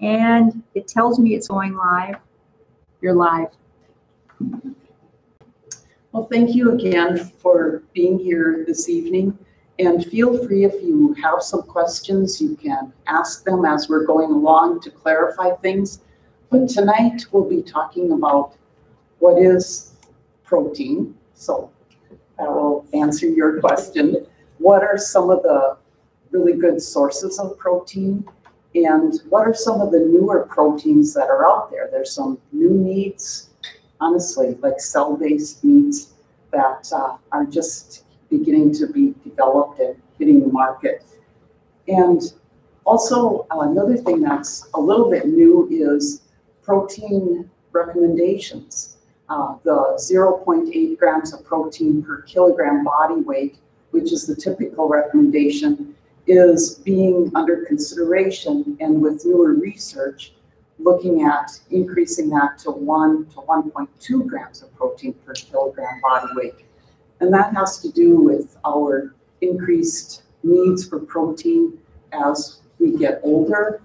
And it tells me it's going live. You're live. Well, thank you again for being here this evening. And feel free if you have some questions, you can ask them as we're going along to clarify things. But tonight we'll be talking about what is protein. So that will answer your question. What are some of the really good sources of protein? And what are some of the newer proteins that are out there? There's some new meats, honestly, like cell-based meats that uh, are just beginning to be developed and hitting the market. And also, uh, another thing that's a little bit new is protein recommendations. Uh, the 0.8 grams of protein per kilogram body weight, which is the typical recommendation, is being under consideration and with newer research, looking at increasing that to 1 to 1.2 grams of protein per kilogram body weight. And that has to do with our increased needs for protein as we get older.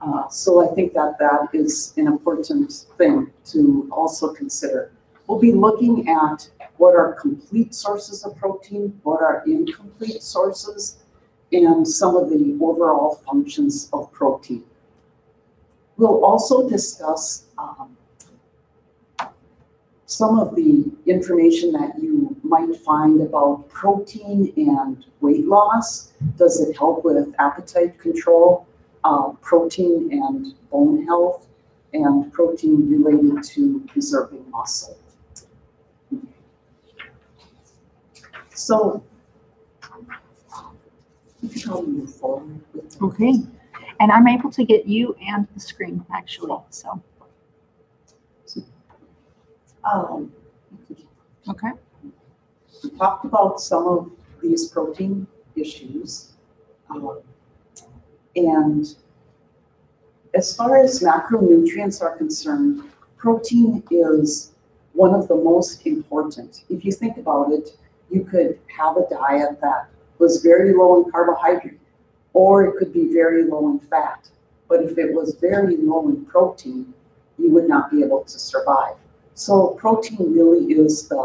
Uh, so I think that that is an important thing to also consider. We'll be looking at what are complete sources of protein, what are incomplete sources, and some of the overall functions of protein. We'll also discuss um, some of the information that you might find about protein and weight loss. Does it help with appetite control, uh, protein and bone health, and protein related to preserving muscle? So, you can probably move forward with Okay. And I'm able to get you and the screen actually, so, Um, okay. we talked about some of these protein issues. Um, and as far as macronutrients are concerned, protein is one of the most important. If you think about it, you could have a diet that was very low in carbohydrate, or it could be very low in fat. But if it was very low in protein, you would not be able to survive. So protein really is the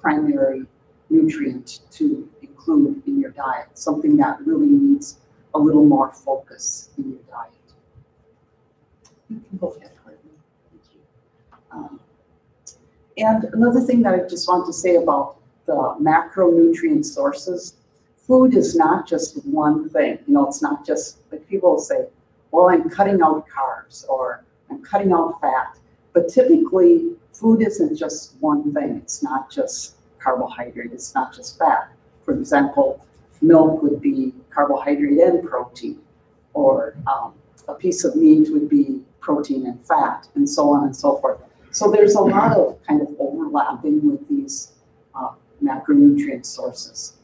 primary nutrient to include in your diet, something that really needs a little more focus in your diet. You can go ahead, Courtney. Thank you. Um, and another thing that I just want to say about the macronutrient sources, food is not just one thing. You know, it's not just like people say, well, I'm cutting out carbs or I'm cutting out fat. But typically, food isn't just one thing. It's not just carbohydrate, it's not just fat. For example, milk would be carbohydrate and protein, or um, a piece of meat would be protein and fat, and so on and so forth. So there's a lot of kind of overlapping with these uh, macronutrient sources.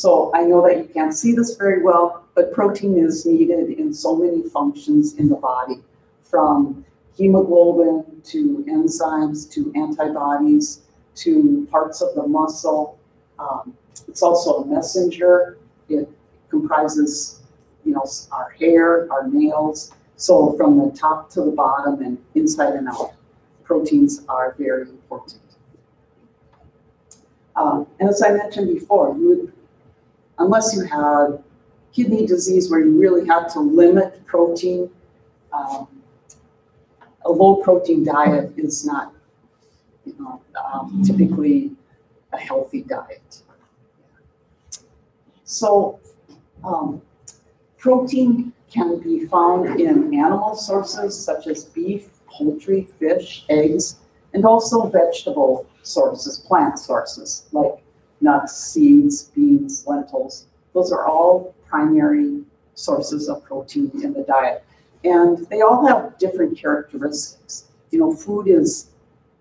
So I know that you can't see this very well, but protein is needed in so many functions in the body, from hemoglobin to enzymes to antibodies to parts of the muscle. Um, it's also a messenger. It comprises, you know, our hair, our nails. So from the top to the bottom and inside and out, proteins are very important. Um, and as I mentioned before, you would, unless you had kidney disease where you really had to limit protein, um, a low protein diet is not, you know, um, typically a healthy diet. So, um, protein can be found in animal sources such as beef, poultry, fish, eggs, and also vegetable sources, plant sources like nuts, seeds, beans, lentils. Those are all primary sources of protein in the diet. And they all have different characteristics. You know, food is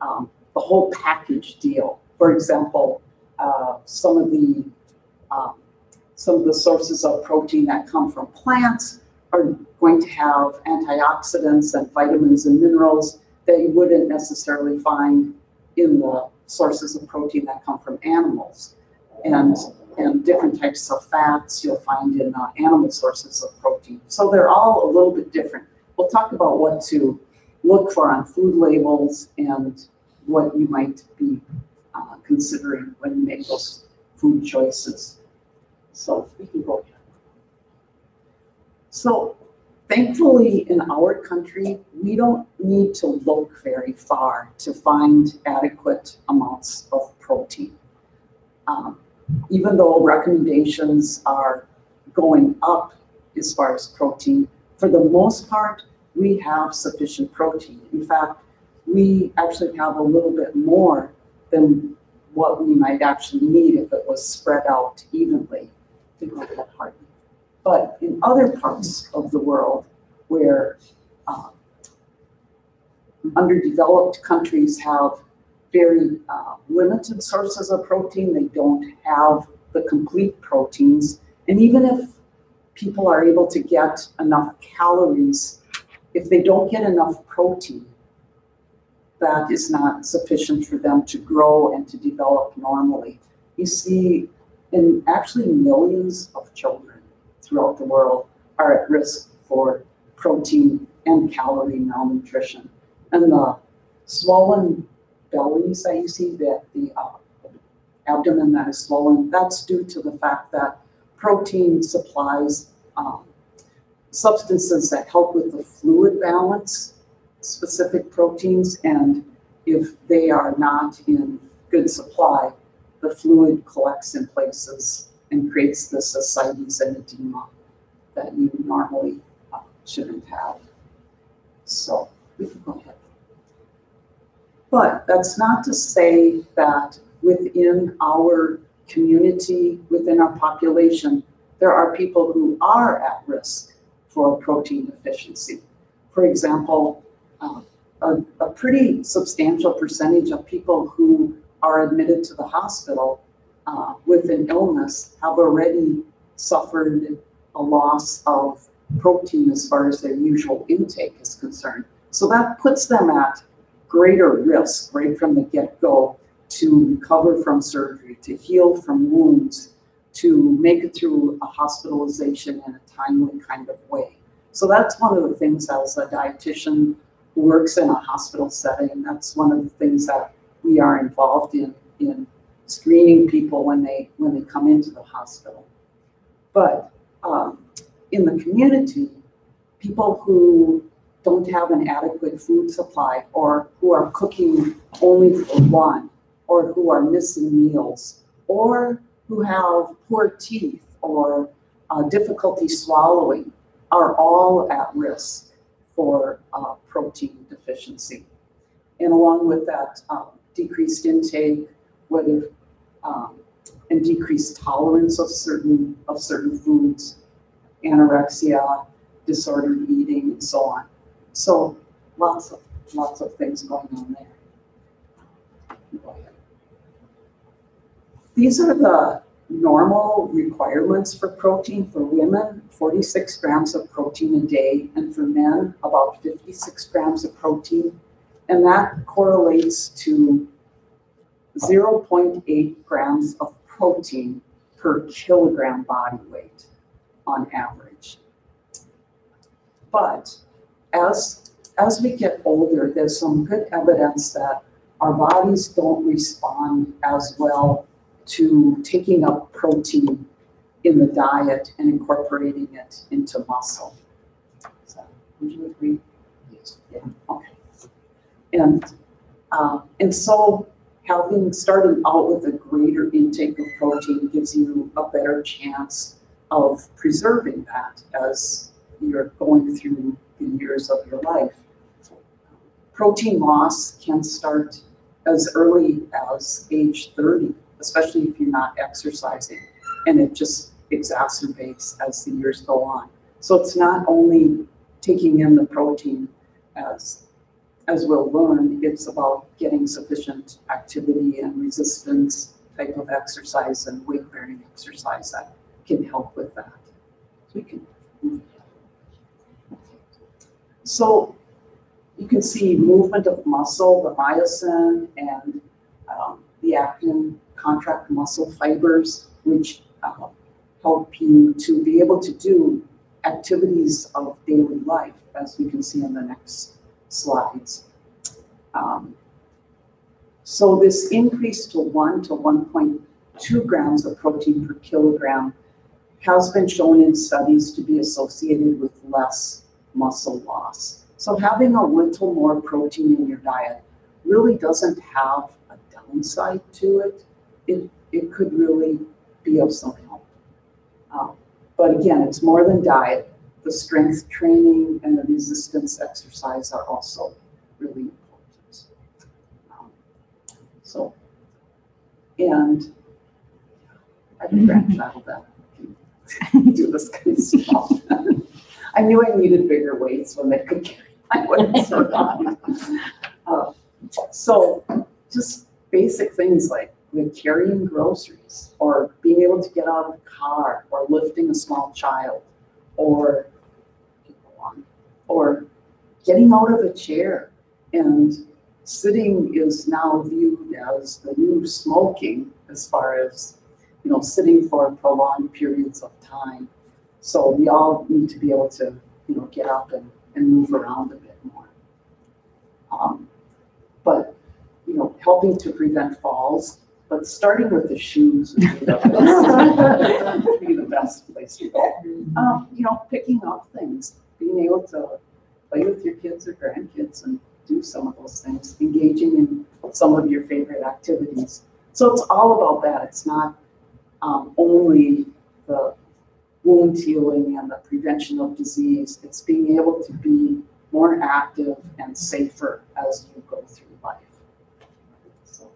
um, the whole package deal. For example, uh, some of the um, some of the sources of protein that come from plants are going to have antioxidants and vitamins and minerals that you wouldn't necessarily find in the sources of protein that come from animals. And and different types of fats you'll find in uh, animal sources of protein. So they're all a little bit different. We'll talk about what to look for on food labels and what you might be uh, considering when you make those food choices. So we can go ahead. So thankfully, in our country, we don't need to look very far to find adequate amounts of protein. Um, even though recommendations are going up as far as protein, for the most part, we have sufficient protein. In fact, we actually have a little bit more than what we might actually need if it was spread out evenly. But in other parts of the world where uh, underdeveloped countries have very uh, limited sources of protein, they don't have the complete proteins. And even if people are able to get enough calories, if they don't get enough protein, that is not sufficient for them to grow and to develop normally. You see, in actually millions of children throughout the world are at risk for protein and calorie malnutrition. And the swollen bellies that you see, that the uh, abdomen that is swollen, that's due to the fact that protein supplies um, substances that help with the fluid balance specific proteins, and if they are not in good supply, the fluid collects in places and creates this ascites and edema that you normally uh, shouldn't have. So we can go ahead. But that's not to say that within our community, within our population, there are people who are at risk for protein deficiency. For example, uh, a, a pretty substantial percentage of people who are admitted to the hospital uh, with an illness have already suffered a loss of protein as far as their usual intake is concerned. So that puts them at greater risk right from the get-go to recover from surgery, to heal from wounds, to make it through a hospitalization in a timely kind of way. So that's one of the things as a dietitian who works in a hospital setting, that's one of the things that we are involved in, in screening people when they, when they come into the hospital. But um, in the community, people who don't have an adequate food supply or who are cooking only for one or who are missing meals or who have poor teeth or uh, difficulty swallowing are all at risk for uh, protein deficiency. And along with that, um, decreased intake, whether um, and decreased tolerance of certain of certain foods, anorexia, disordered eating, and so on. So lots of lots of things going on there. These are the normal requirements for protein for women 46 grams of protein a day and for men about 56 grams of protein and that correlates to 0.8 grams of protein per kilogram body weight on average but as as we get older there's some good evidence that our bodies don't respond as well to taking up protein in the diet and incorporating it into muscle. So, would you agree? Yes. Yeah. Okay. And uh, and so having started out with a greater intake of protein gives you a better chance of preserving that as you're going through the years of your life. Protein loss can start as early as age 30 especially if you're not exercising. And it just exacerbates as the years go on. So it's not only taking in the protein as as we'll learn, it's about getting sufficient activity and resistance type of exercise and weight bearing exercise that can help with that. So we can So you can see movement of muscle, the myosin and um, the actin contract muscle fibers, which help you to be able to do activities of daily life, as we can see in the next slides. Um, So this increase to one to one point two grams of protein per kilogram has been shown in studies to be associated with less muscle loss. So having a little more protein in your diet really doesn't have a downside to it. It, it could really be of some help. Um, But again, it's more than diet. The strength training and the resistance exercise are also really important. Um, So, and I grandchild that can do this kind of stuff. I knew I needed bigger weights when they could carry my weights around. Uh, So just basic things like with carrying groceries or being able to get out of the car or lifting a small child or or getting out of a chair and sitting is now viewed as the new smoking as far as you know sitting for prolonged periods of time. So we all need to be able to you know get up and, and move around a bit more. Um, but you know helping to prevent falls but starting with the shoes would be the best, be the best place to go. Um, you know picking up things being able to play with your kids or grandkids and do some of those things, engaging in some of your favorite activities. So it's all about that. It's not um, only the wound healing and the prevention of disease. It's being able to be more active and safer as you go through life. So,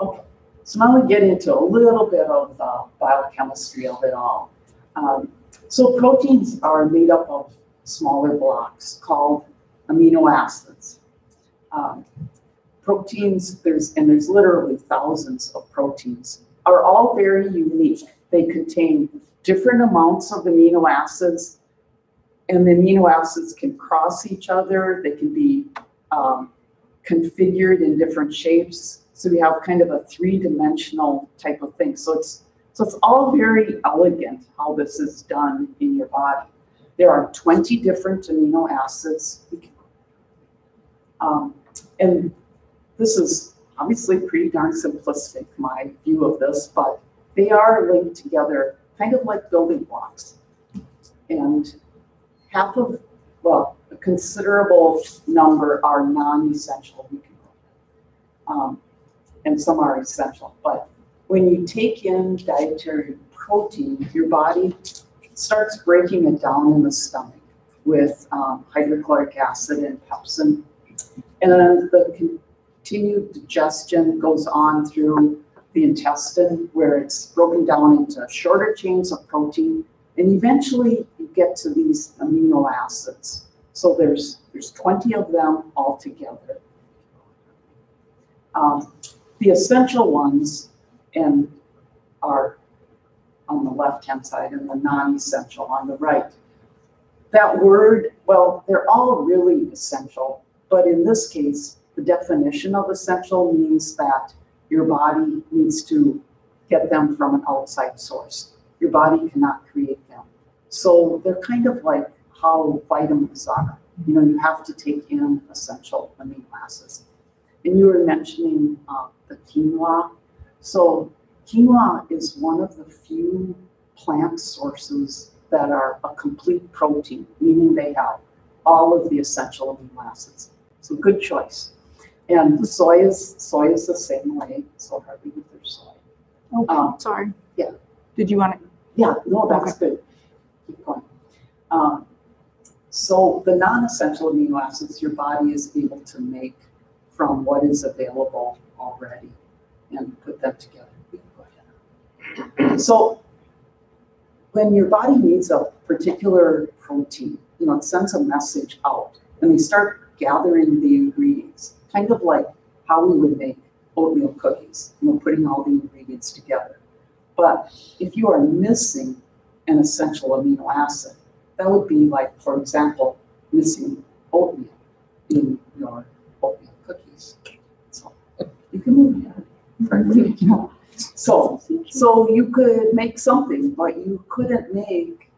okay. So now we get into a little bit of the biochemistry of it all. Um, so proteins are made up of smaller blocks called amino acids. Um, proteins, there's and there's literally thousands of proteins, are all very unique. They contain different amounts of amino acids, and the amino acids can cross each other. They can be um, configured in different shapes. So we have kind of a three-dimensional type of thing. So it's so it's all very elegant how this is done in your body. There are 20 different amino acids. Um, and this is obviously pretty darn simplistic, my view of this, but they are linked together kind of like building blocks. And half of, well, a considerable number are non-essential. Um, and some are essential. But when you take in dietary protein, your body starts breaking it down in the stomach with um, hydrochloric acid and pepsin. And then the continued digestion goes on through the intestine where it's broken down into shorter chains of protein. And eventually you get to these amino acids. So there's, there's 20 of them all together. Um, the essential ones and are on the left-hand side and the non-essential on the right. That word, well, they're all really essential, but in this case, the definition of essential means that your body needs to get them from an outside source. Your body cannot create them. So they're kind of like how vitamins are. You know, you have to take in essential amino acids. And you were mentioning uh, the quinoa. So quinoa is one of the few plant sources that are a complete protein, meaning they have all of the essential amino acids. So good choice. And soy is soy is the same way. So hardly with their soy. Oh, Um, sorry. yeah. Did you want to? Yeah, no, that's good. Keep going. Um, so the non-essential amino acids your body is able to make from what is available already and put them together. You can go ahead. So when your body needs a particular protein, you know, it sends a message out and they start gathering the ingredients, kind of like how we would make oatmeal cookies, you know, putting all the ingredients together. But if you are missing an essential amino acid, that would be like, for example, missing oatmeal in your oatmeal cookies. So you can move ahead. So, so you could make something, but you couldn't make,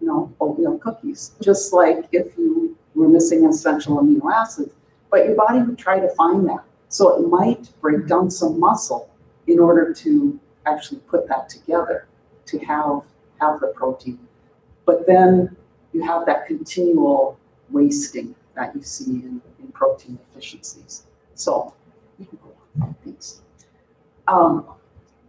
you know, oatmeal cookies. Just like if you were missing essential amino acids, but your body would try to find that. So it might break down some muscle in order to actually put that together to have have the protein. But then you have that continual wasting that you see in, in protein deficiencies. So, you can go on. Thanks. Um,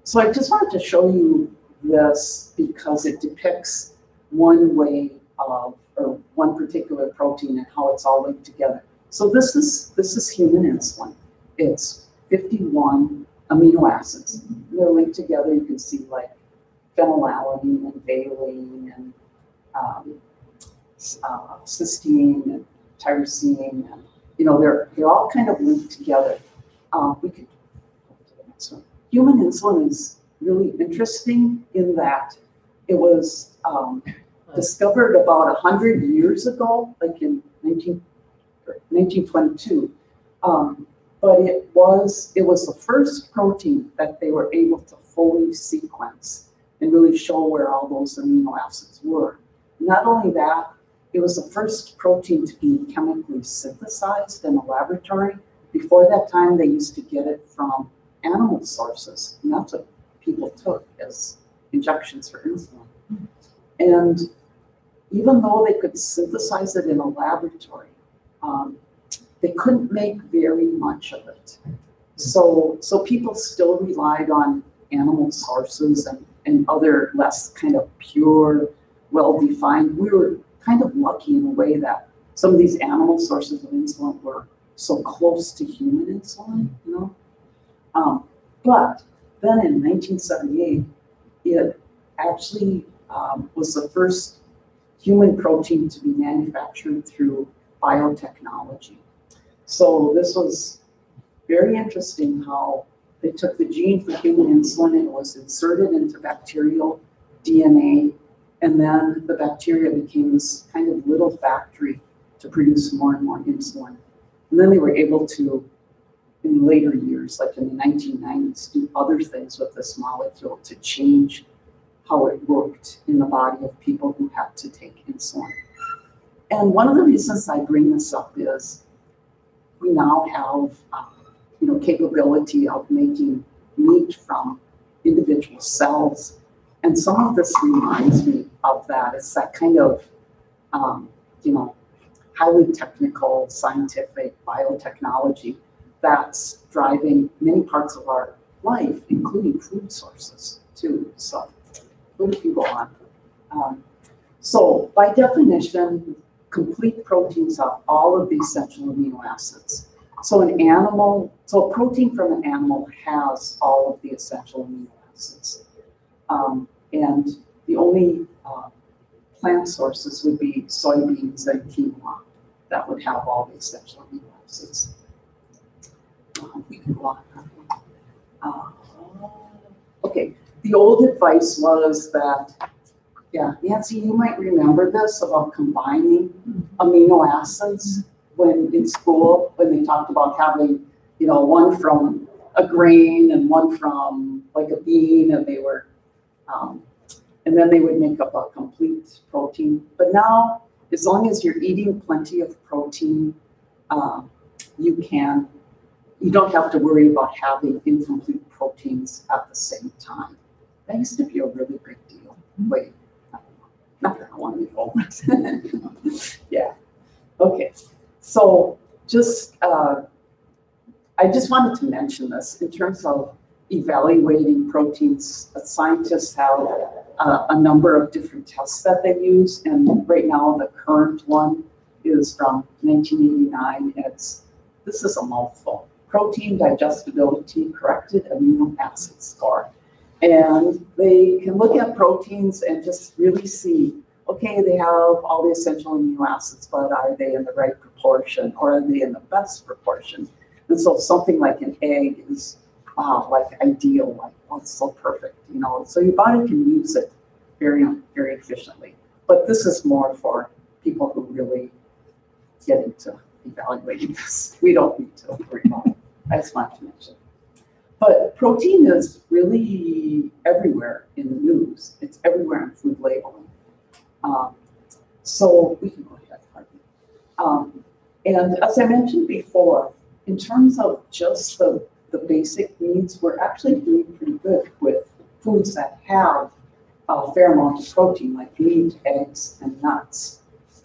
so I just wanted to show you this because it depicts one way of, or one particular protein and how it's all linked together. So this is, this is human insulin. It's 51 amino acids. They're linked together. You can see like phenylalanine and valine and um, uh, cysteine and tyrosine and you know they're they're all kind of linked together. Uh, we could go to the next one. Human insulin is really interesting in that it was um, discovered about 100 years ago, like in 19, 1922. Um, but it was it was the first protein that they were able to fully sequence and really show where all those amino acids were. Not only that, it was the first protein to be chemically synthesized in a laboratory. Before that time, they used to get it from animal sources, and that's what people took as injections for insulin. And even though they could synthesize it in a laboratory, um, they couldn't make very much of it. So, so people still relied on animal sources and, and other less kind of pure, well-defined. We were kind of lucky in a way that some of these animal sources of insulin were so close to human insulin, you know. Um, but then in 1978, it actually um, was the first human protein to be manufactured through biotechnology. So this was very interesting how they took the gene for human insulin and it was inserted into bacterial DNA. And then the bacteria became this kind of little factory to produce more and more insulin. And then they were able to, in later years, like in the 1990s, do other things with this molecule to change how it worked in the body of people who had to take insulin. And one of the reasons I bring this up is we now have, um, you know, capability of making meat from individual cells. And some of this reminds me of that. It's that kind of, um, you know, highly technical, scientific biotechnology that's driving many parts of our life, including food sources too. So we can go on. Um, so by definition, complete proteins have all of the essential amino acids. So an animal, so a protein from an animal has all of the essential amino acids. Um, and the only uh, plant sources would be soybeans and quinoa that would have all the essential amino acids. Uh, okay, the old advice was that yeah, Nancy, you might remember this about combining amino acids when in school, when they talked about having, you know, one from a grain and one from like a bean, and they were, um, and then they would make up a complete protein. But now, as long as you're eating plenty of protein, uh, you can, you don't have to worry about having incomplete proteins at the same time. That used to be a really big deal. Wait, not that I want to be old. yeah. Okay. So just, uh, I just wanted to mention this in terms of evaluating proteins. Scientists have uh, a number of different tests that they use, and right now the current one is from 1989. It's this is a mouthful. Protein digestibility corrected amino acid score. And they can look at proteins and just really see, okay, they have all the essential amino acids, but are they in the right proportion or are they in the best proportion? And so something like an egg is, wow, like ideal, like, oh, it's so perfect, you know. So your body can use it very, very efficiently. But this is more for people who really get into evaluating this. We don't need to worry about it. I just wanted to mention. But protein is really everywhere in the news. It's everywhere in food labeling. Um, so we can go ahead. Harvey. Um, and as I mentioned before, in terms of just the, the basic needs, we're actually doing pretty good with foods that have a fair amount of protein, like meat, eggs, and nuts.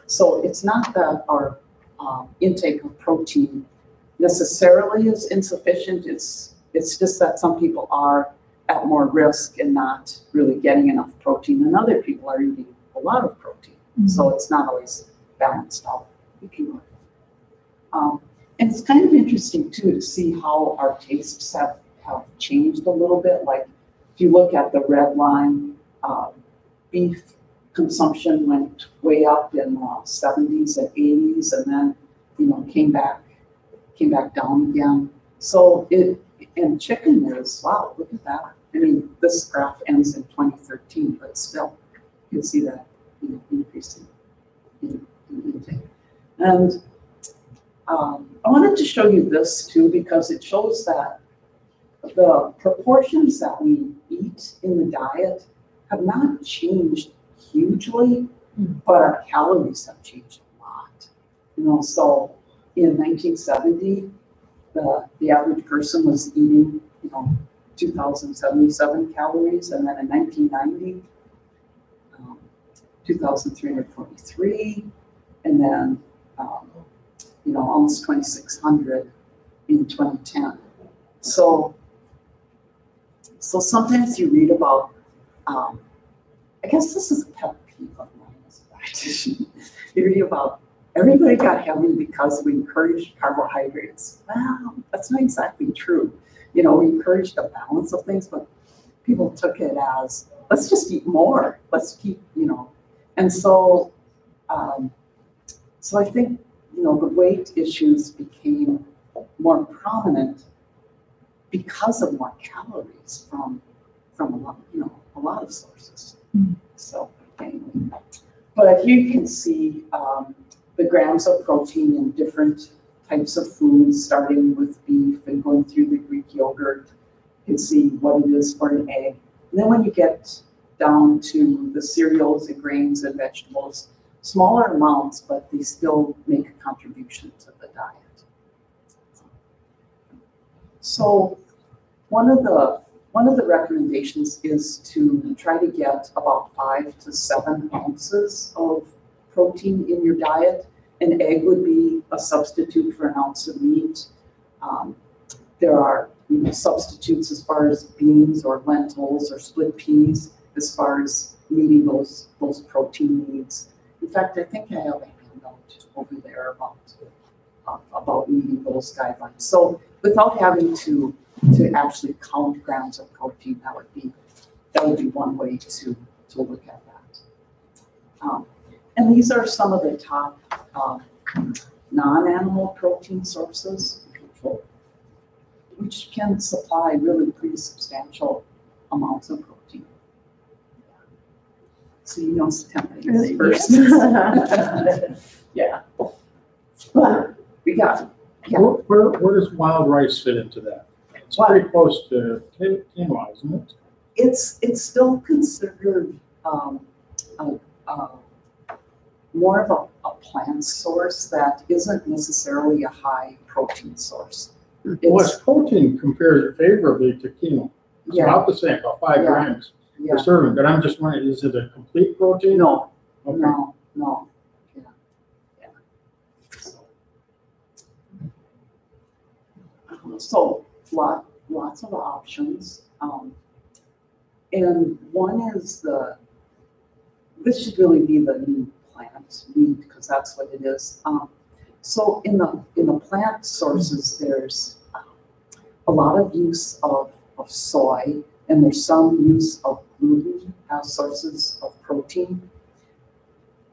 So it's not that our um, intake of protein necessarily is insufficient. It's it's just that some people are at more risk and not really getting enough protein, and other people are eating a lot of protein. So it's not always balanced out, if you will. Um, and it's kind of interesting too to see how our tastes have, have changed a little bit. Like if you look at the red line, um, beef consumption went way up in the 70s and 80s and then, you know, came back, came back down again. So it, and chicken is, wow, look at that. I mean, this graph ends in 2013, but still, you can see that you know, increasing in, in intake. And um, I wanted to show you this too because it shows that the proportions that we eat in the diet have not changed hugely, but our calories have changed a lot. You know, so in 1970, the, the average person was eating, you know, 2,077 calories, and then in 1990, um, 2,343, and then, um, you know, almost 2,600 in 2010. So, so sometimes you read about, um, I guess this is a pet peeve of mine as a dietitian. You read about everybody got heavy because we encouraged carbohydrates. Well, that's not exactly true. You know, we encouraged a balance of things, but people took it as let's just eat more. Let's keep, you know, and so, um, so I think you know the weight issues became more prominent because of more calories from from a lot, you know, a lot of sources. Mm. So anyway, but you can see um, the grams of protein in different types of foods, starting with beef and going through the Greek yogurt. You can see what it is for an egg. And then when you get down to the cereals and grains and vegetables, smaller amounts, but they still make a contribution to the diet. So one of the one of the recommendations is to try to get about five to seven ounces of protein in your diet. An egg would be a substitute for an ounce of meat. Um, there are you know, substitutes as far as beans or lentils or split peas as far as meeting those those protein needs. In fact, I think I have a handout over there about uh, about meeting those guidelines. So without having to to actually count grams of protein, that would be that would be one way to to look at that. Um, and these are some of the top um, non-animal protein sources, which can supply really pretty substantial amounts of protein. So you know it's tempting first. Yeah. But we got, Yeah. Where, where, where does wild rice fit into that? It's pretty close to quin- quinoa, isn't it? it's, it's still considered, um, a, a, more of a, a plant source that isn't necessarily a high protein source. Well, its protein compares favorably to quinoa. It's yeah, about the same, about five Yeah. grams yeah, per serving, but I'm just wondering, is it a complete protein? no, Okay. no, no, yeah, yeah. So- Um, So, lot, lots of options, um, and one is the, this should really be the new plant meat, because that's what it is. Um, so in the, in the plant sources, there's um, a lot of use of, of soy, and there's some use of gluten as sources of protein.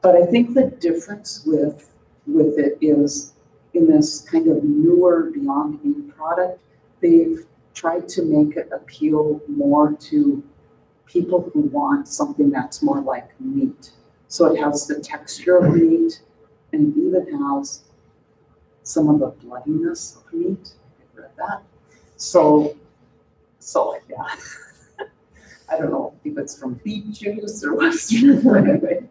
But I think the difference with, with it is in this kind of newer Beyond Meat product, they've tried to make it appeal more to people who want something that's more like meat. So it has the texture of meat and it even has some of the bloodiness of meat. I've read that. So So, yeah. I don't know if it's from beet juice or western, anyway.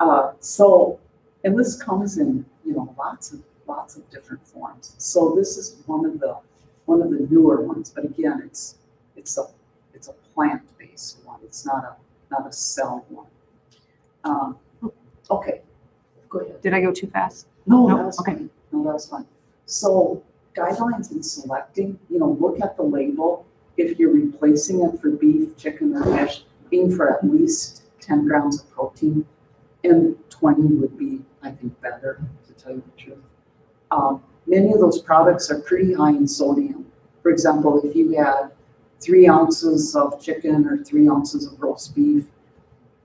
Uh, so, and this comes in, you know, lots of, lots of different forms. So this is one of the, one of the newer ones, but again, it's, it's a, it's a plant-based one. It's not a, not a cell one. Um, okay, go ahead. Did I go too fast? No, No, that was okay. fine. No, that was fine. So guidelines in selecting, you know, look at the label. If you're replacing it for beef, chicken, or fish, aim for at least ten grams of protein. And twenty would be, I think, better, to tell you the truth. Um, many of those products are pretty high in sodium. For example, if you had three ounces of chicken or three ounces of roast beef,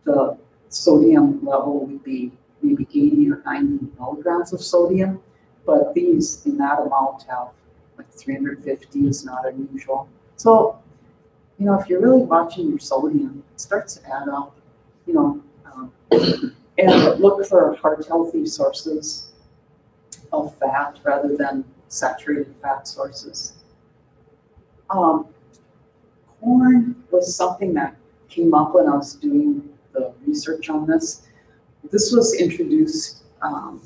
the sodium level would be maybe eighty or ninety milligrams of sodium. But these in that amount have like three hundred fifty is not unusual. So, you know, if you're really watching your sodium, it starts to add up, you know. um, And look for heart healthy sources of fat rather than saturated fat sources. Um, corn was something that came up when I was doing the research on this. This was introduced um,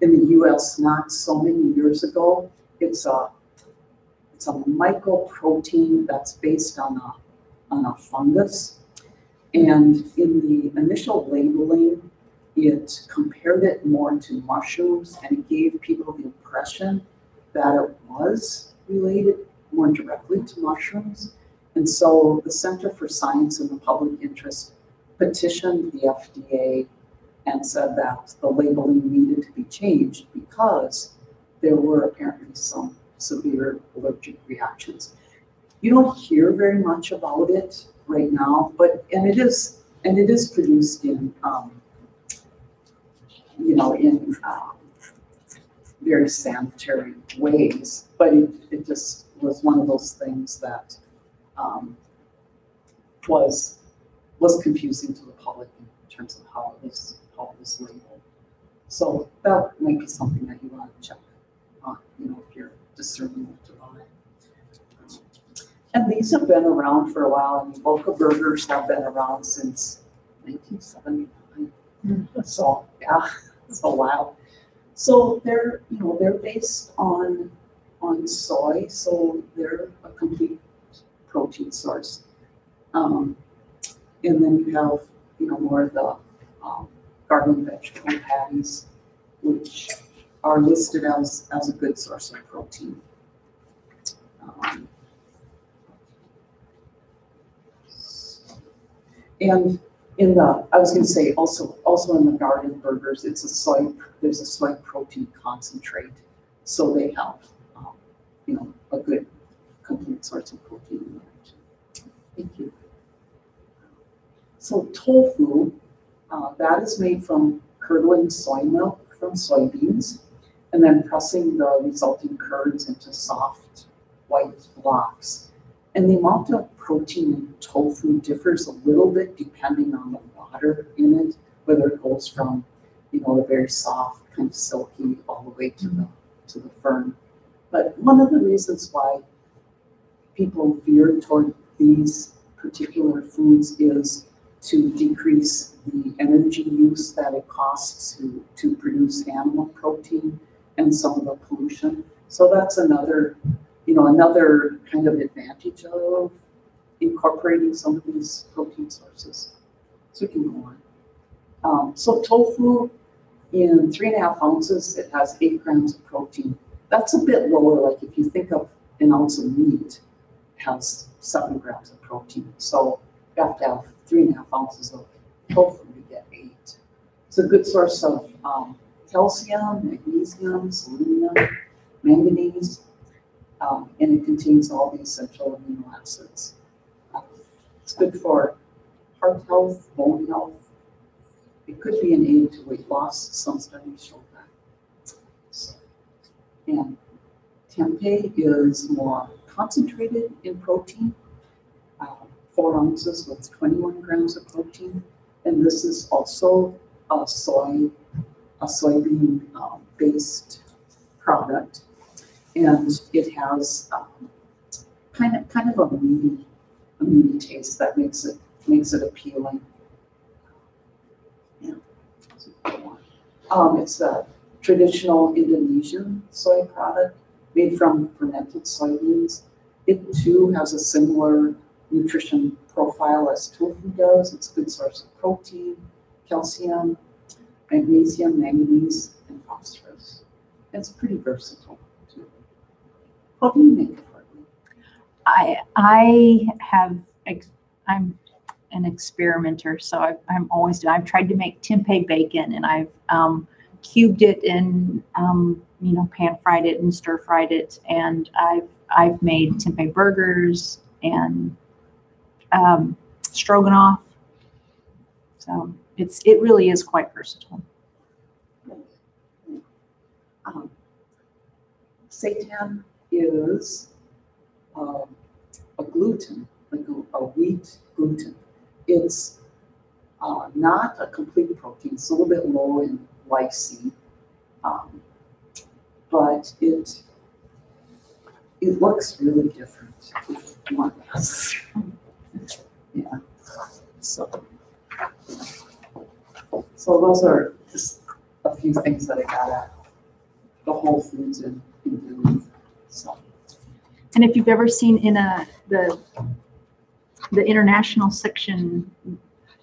in the US not so many years ago. It's a, it's a mycoprotein that's based on a, on a fungus. And in the initial labeling, it compared it more to mushrooms and it gave people the impression that it was related more directly to mushrooms. And so the Center for Science and the Public Interest petitioned the FDA and said that the labeling needed to be changed because there were apparently some severe allergic reactions. You don't hear very much about it right now, but, and it is, and it is produced in, um, you know, in, um, very sanitary ways, but it, it just was one of those things that, um, was, was confusing to the public in terms of how it was, how it was labeled. So that might be something that you want to check on, you know, if you're discerning what to buy. And these have been around for a while, and Boca burgers have been around since nineteen seventy-nine. So, yeah, it's a while. So they're, you know, they're based on, on soy, so they're a complete protein source. Um, and then you have, you know, more of the, um, garden vegetable patties, which are listed as, as a good source of protein. Um, And in the, I was gonna say, also, also in the garden burgers, it's a soy, there's a soy protein concentrate. So they have, um, you know, a good complete source of protein. Thank you. So tofu, uh, that is made from curdling soy milk from soybeans and then pressing the resulting curds into soft white blocks. And the amount of protein in tofu differs a little bit depending on the water in it, whether it goes from, you know, the very soft, kind of silky, all the way to the, to the firm. But one of the reasons why people veer toward these particular foods is to decrease the energy use that it costs to, to produce animal protein and some of the pollution. So that's another, you know, another kind of advantage of incorporating some of these protein sources. So can go on. Um, so tofu, in three and a half ounces, it has eight grams of protein. That's a bit lower, like if you think of an ounce of meat, has seven grams of protein. So you have to have three and a half ounces of tofu to get eight. It's a good source of um, calcium, magnesium, selenium, manganese, um, and it contains all the essential amino acids. Uh, It's good for heart health, bone health. It could be an aid to weight loss. Some studies show that. So, And tempeh is more concentrated in protein, four ounces with 21 grams of protein. And this is also a soy, a soybean um, based product. And it has um, kind of, kind of a meaty, a meaty taste that makes it, makes it appealing. Yeah. Um, it's a traditional Indonesian soy product made from fermented soybeans. It too has a similar nutrition profile as tofu does. It's a good source of protein, calcium, magnesium, manganese, and phosphorus. It's pretty versatile too. How do you make? I, I have, I'm an experimenter, so I've, I'm always, doing- I've tried to make tempeh bacon and I've, um, cubed it and, um, you know, pan fried it and stir fried it. And I've, I've made tempeh burgers and, um, stroganoff. So it's, it really is quite versatile. Um, Seitan is um, a gluten, like a, wheat gluten. It's uh, not a complete protein, it's a little bit low in lysine, um, but it it looks really different. If you want. Yeah. So. So those are just a few things that I got at the Whole Foods in, in Duluth. So, And if you've ever seen in a, the, the international section,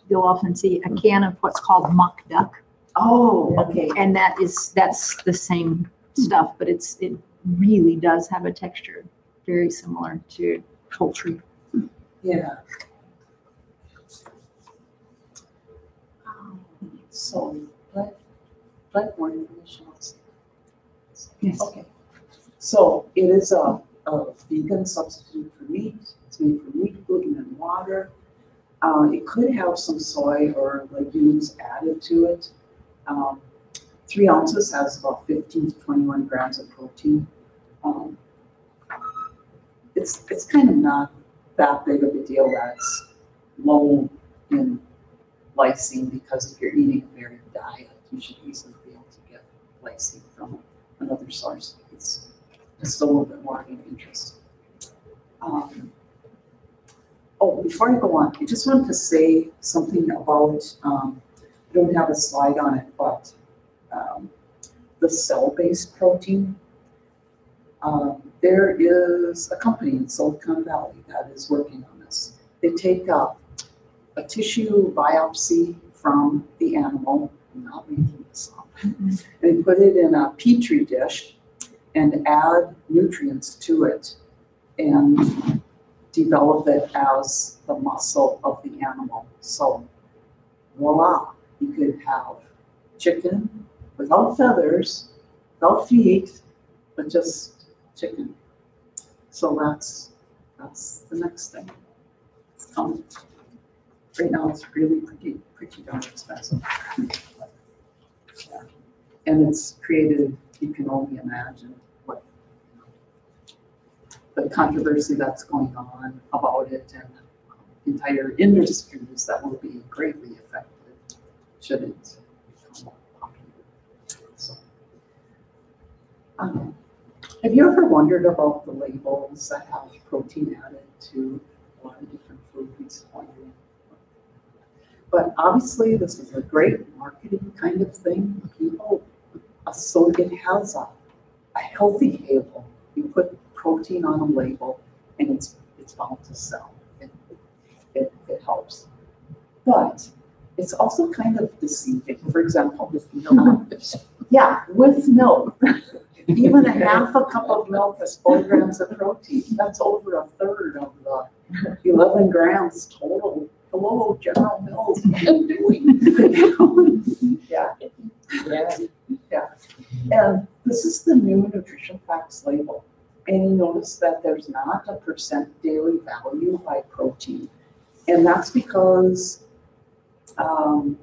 you'll often see a can of what's called mock duck. oh, okay. And that is, that's the same stuff, but it's, it really does have a texture very similar to poultry. Yeah. Um, So, let more information. Yes. Okay. So it is a, a vegan substitute for meat. It's made from wheat gluten and water. Uh, it could have some soy or legumes added to it. Um, three ounces has about 15 to 21 grams of protein. Um, it's, it's kind of not that big of a deal that it's low in lysine because if you're eating a varied diet, you should easily be able to get lysine from another source. It's, it's a little bit more of an interest. Um, oh, before I go on, I just wanted to say something about, um, I don't have a slide on it, but um, the cell-based protein. Um, there is a company in Silicon Valley that is working on this. They take a, a tissue biopsy from the animal, I'm not making this up, mm-hmm. and put it in a petri dish and add nutrients to it and develop it as the muscle of the animal. So voila, you could have chicken without feathers, without feet, but just chicken. So that's, that's the next thing. It's coming. Right now, it's really pretty, pretty darn expensive. Yeah. And it's created, you can only imagine what the controversy that's going on about it and entire industries that will be greatly affected should it become popular. So, um, Have you ever wondered about the labels that have protein added to a lot of different foods? But obviously, this is a great marketing kind of thing. People, so it has a, a healthy label. You put protein on a label and it's, it's bound to sell. It, it, it helps. But it's also kind of deceiving. For example, with milk. Yeah, with milk. Even a half a cup of milk is four grams of protein. That's over a third of the eleven grams total. Hello, General Mills, what are you doing? Yeah. Yeah. Yeah. And this is the new nutrition facts label. And you notice that there's not a percent daily value by protein. And that's because, um,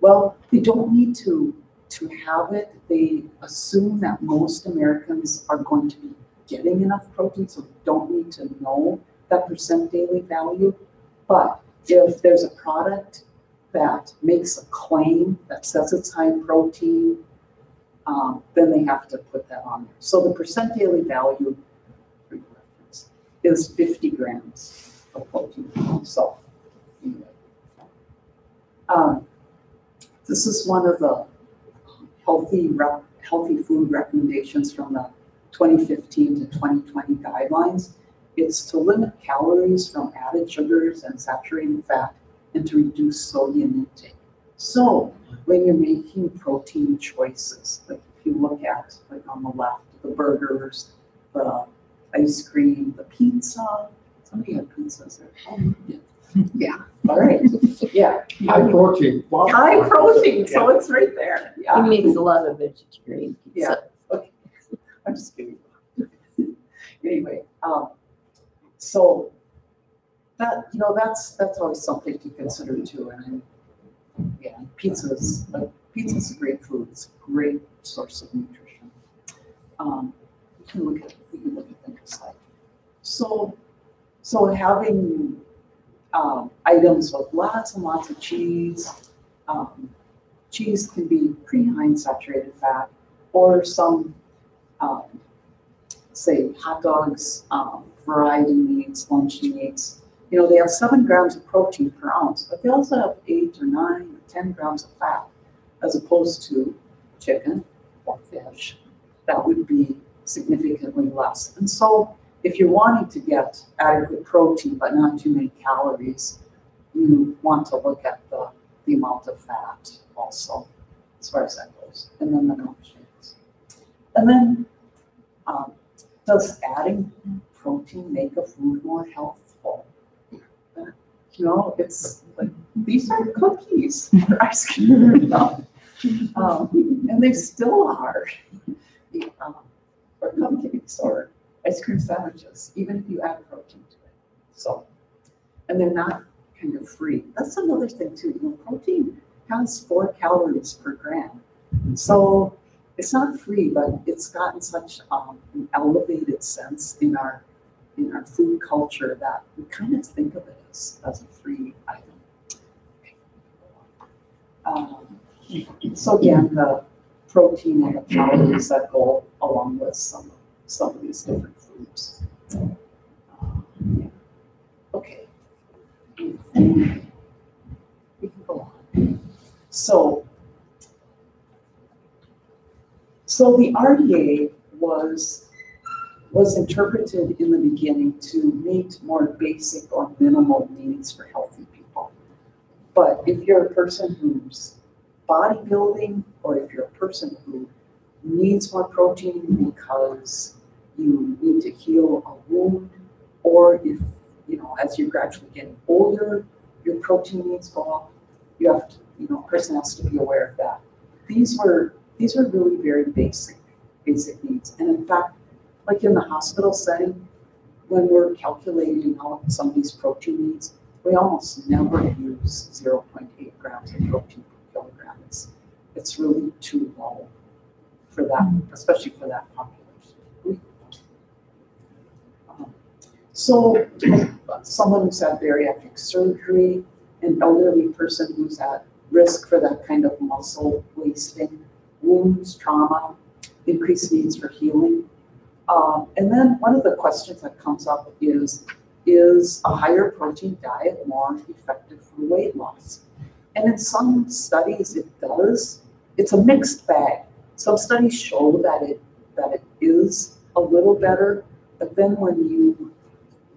well, they don't need to, to have it. They assume that most Americans are going to be getting enough protein, so don't need to know that percent daily value. But if there's a product that makes a claim that says it's high in protein, um, then they have to put that on there. So the percent daily value, is fifty grams of protein, so. anyway. Um, This is one of the healthy, rec- healthy food recommendations from the twenty fifteen to twenty twenty guidelines. It's to limit calories from added sugars and saturated fat and to reduce sodium intake. So when you're making protein choices, like if you look at, like on the left, the burgers, the ice cream, the pizza, somebody had pizzas there. Oh, yeah. Yeah, all right, yeah. High protein. Wow. High protein, so it's right there, He yeah. makes a lot of vegetarian Yeah. pizza. I'm just kidding. Anyway, um, so that, you know, that's, that's always something to consider too, and, yeah, pizza's, like, pizza's a great food, it's a great source of nutrition. Um, we can look at, we can look at the next slide. So, so having, um, items with lots and lots of cheese, um, cheese can be pretty high in saturated fat, or some um, say hot dogs, um, variety meats, lunch meats. You know, they have seven grams of protein per ounce, but they also have eight or nine or 10 grams of fat, as opposed to chicken or fish. That would be significantly less. And so, if you're wanting to get adequate protein but not too many calories, you want to look at the, the amount of fat also, as far as that goes, and then the nutrients. And then um, does adding protein make a food more healthful? You know, it's like, these are cookies or ice cream. Um, and they still are. Um, Or cupcakes or ice cream sandwiches, even if you add protein to it. So, and they're not kind of free. That's another thing too, you know, protein has four calories per gram. So it's not free, but it's gotten such um, an elevated sense in our in our food culture that we kind of think of it as, as a free item. Um, so again, the protein and the calories that go along with some some of these different yeah. Okay. We can go on. So so the RDA was, was interpreted in the beginning to meet more basic or minimal needs for healthy people. But if you're a person who's bodybuilding, or if you're a person who needs more protein because you need to heal a wound, or if, you know, as you're gradually getting older, your protein needs go up, you have to, you know, a person has to be aware of that. These were these were really very basic, basic needs. And in fact, like in the hospital setting, when we're calculating out somebody's protein needs, we almost never use 0.8 grams of protein per kilogram. It's, it's really too low for that, especially for that population. Um, So someone who's had bariatric surgery, an elderly person who's at risk for that kind of muscle wasting, wounds, trauma, increased needs for healing. Um, and then one of the questions that comes up is, is a higher protein diet more effective for weight loss? And in some studies it does. It's a mixed bag. Some studies show that it that it is a little better, but then when you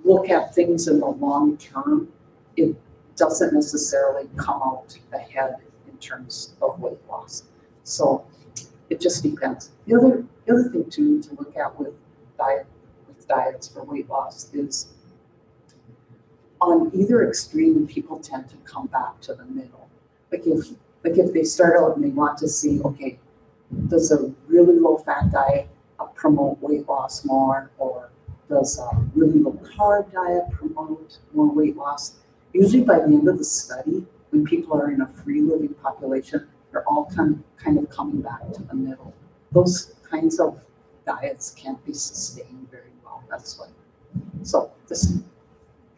look at things in the long term, it doesn't necessarily come out ahead in terms of weight loss. So it just depends. The other, the other thing too to look at with diet, with diets for weight loss is on either extreme, people tend to come back to the middle. Like if, like if they start out and they want to see, okay, does a really low fat diet promote weight loss more, or does a really low carb diet promote more weight loss? Usually by the end of the study, when people are in a free living population, they're all kind of, kind of coming back to the middle. Those kinds of diets can't be sustained very well. That's why. So this is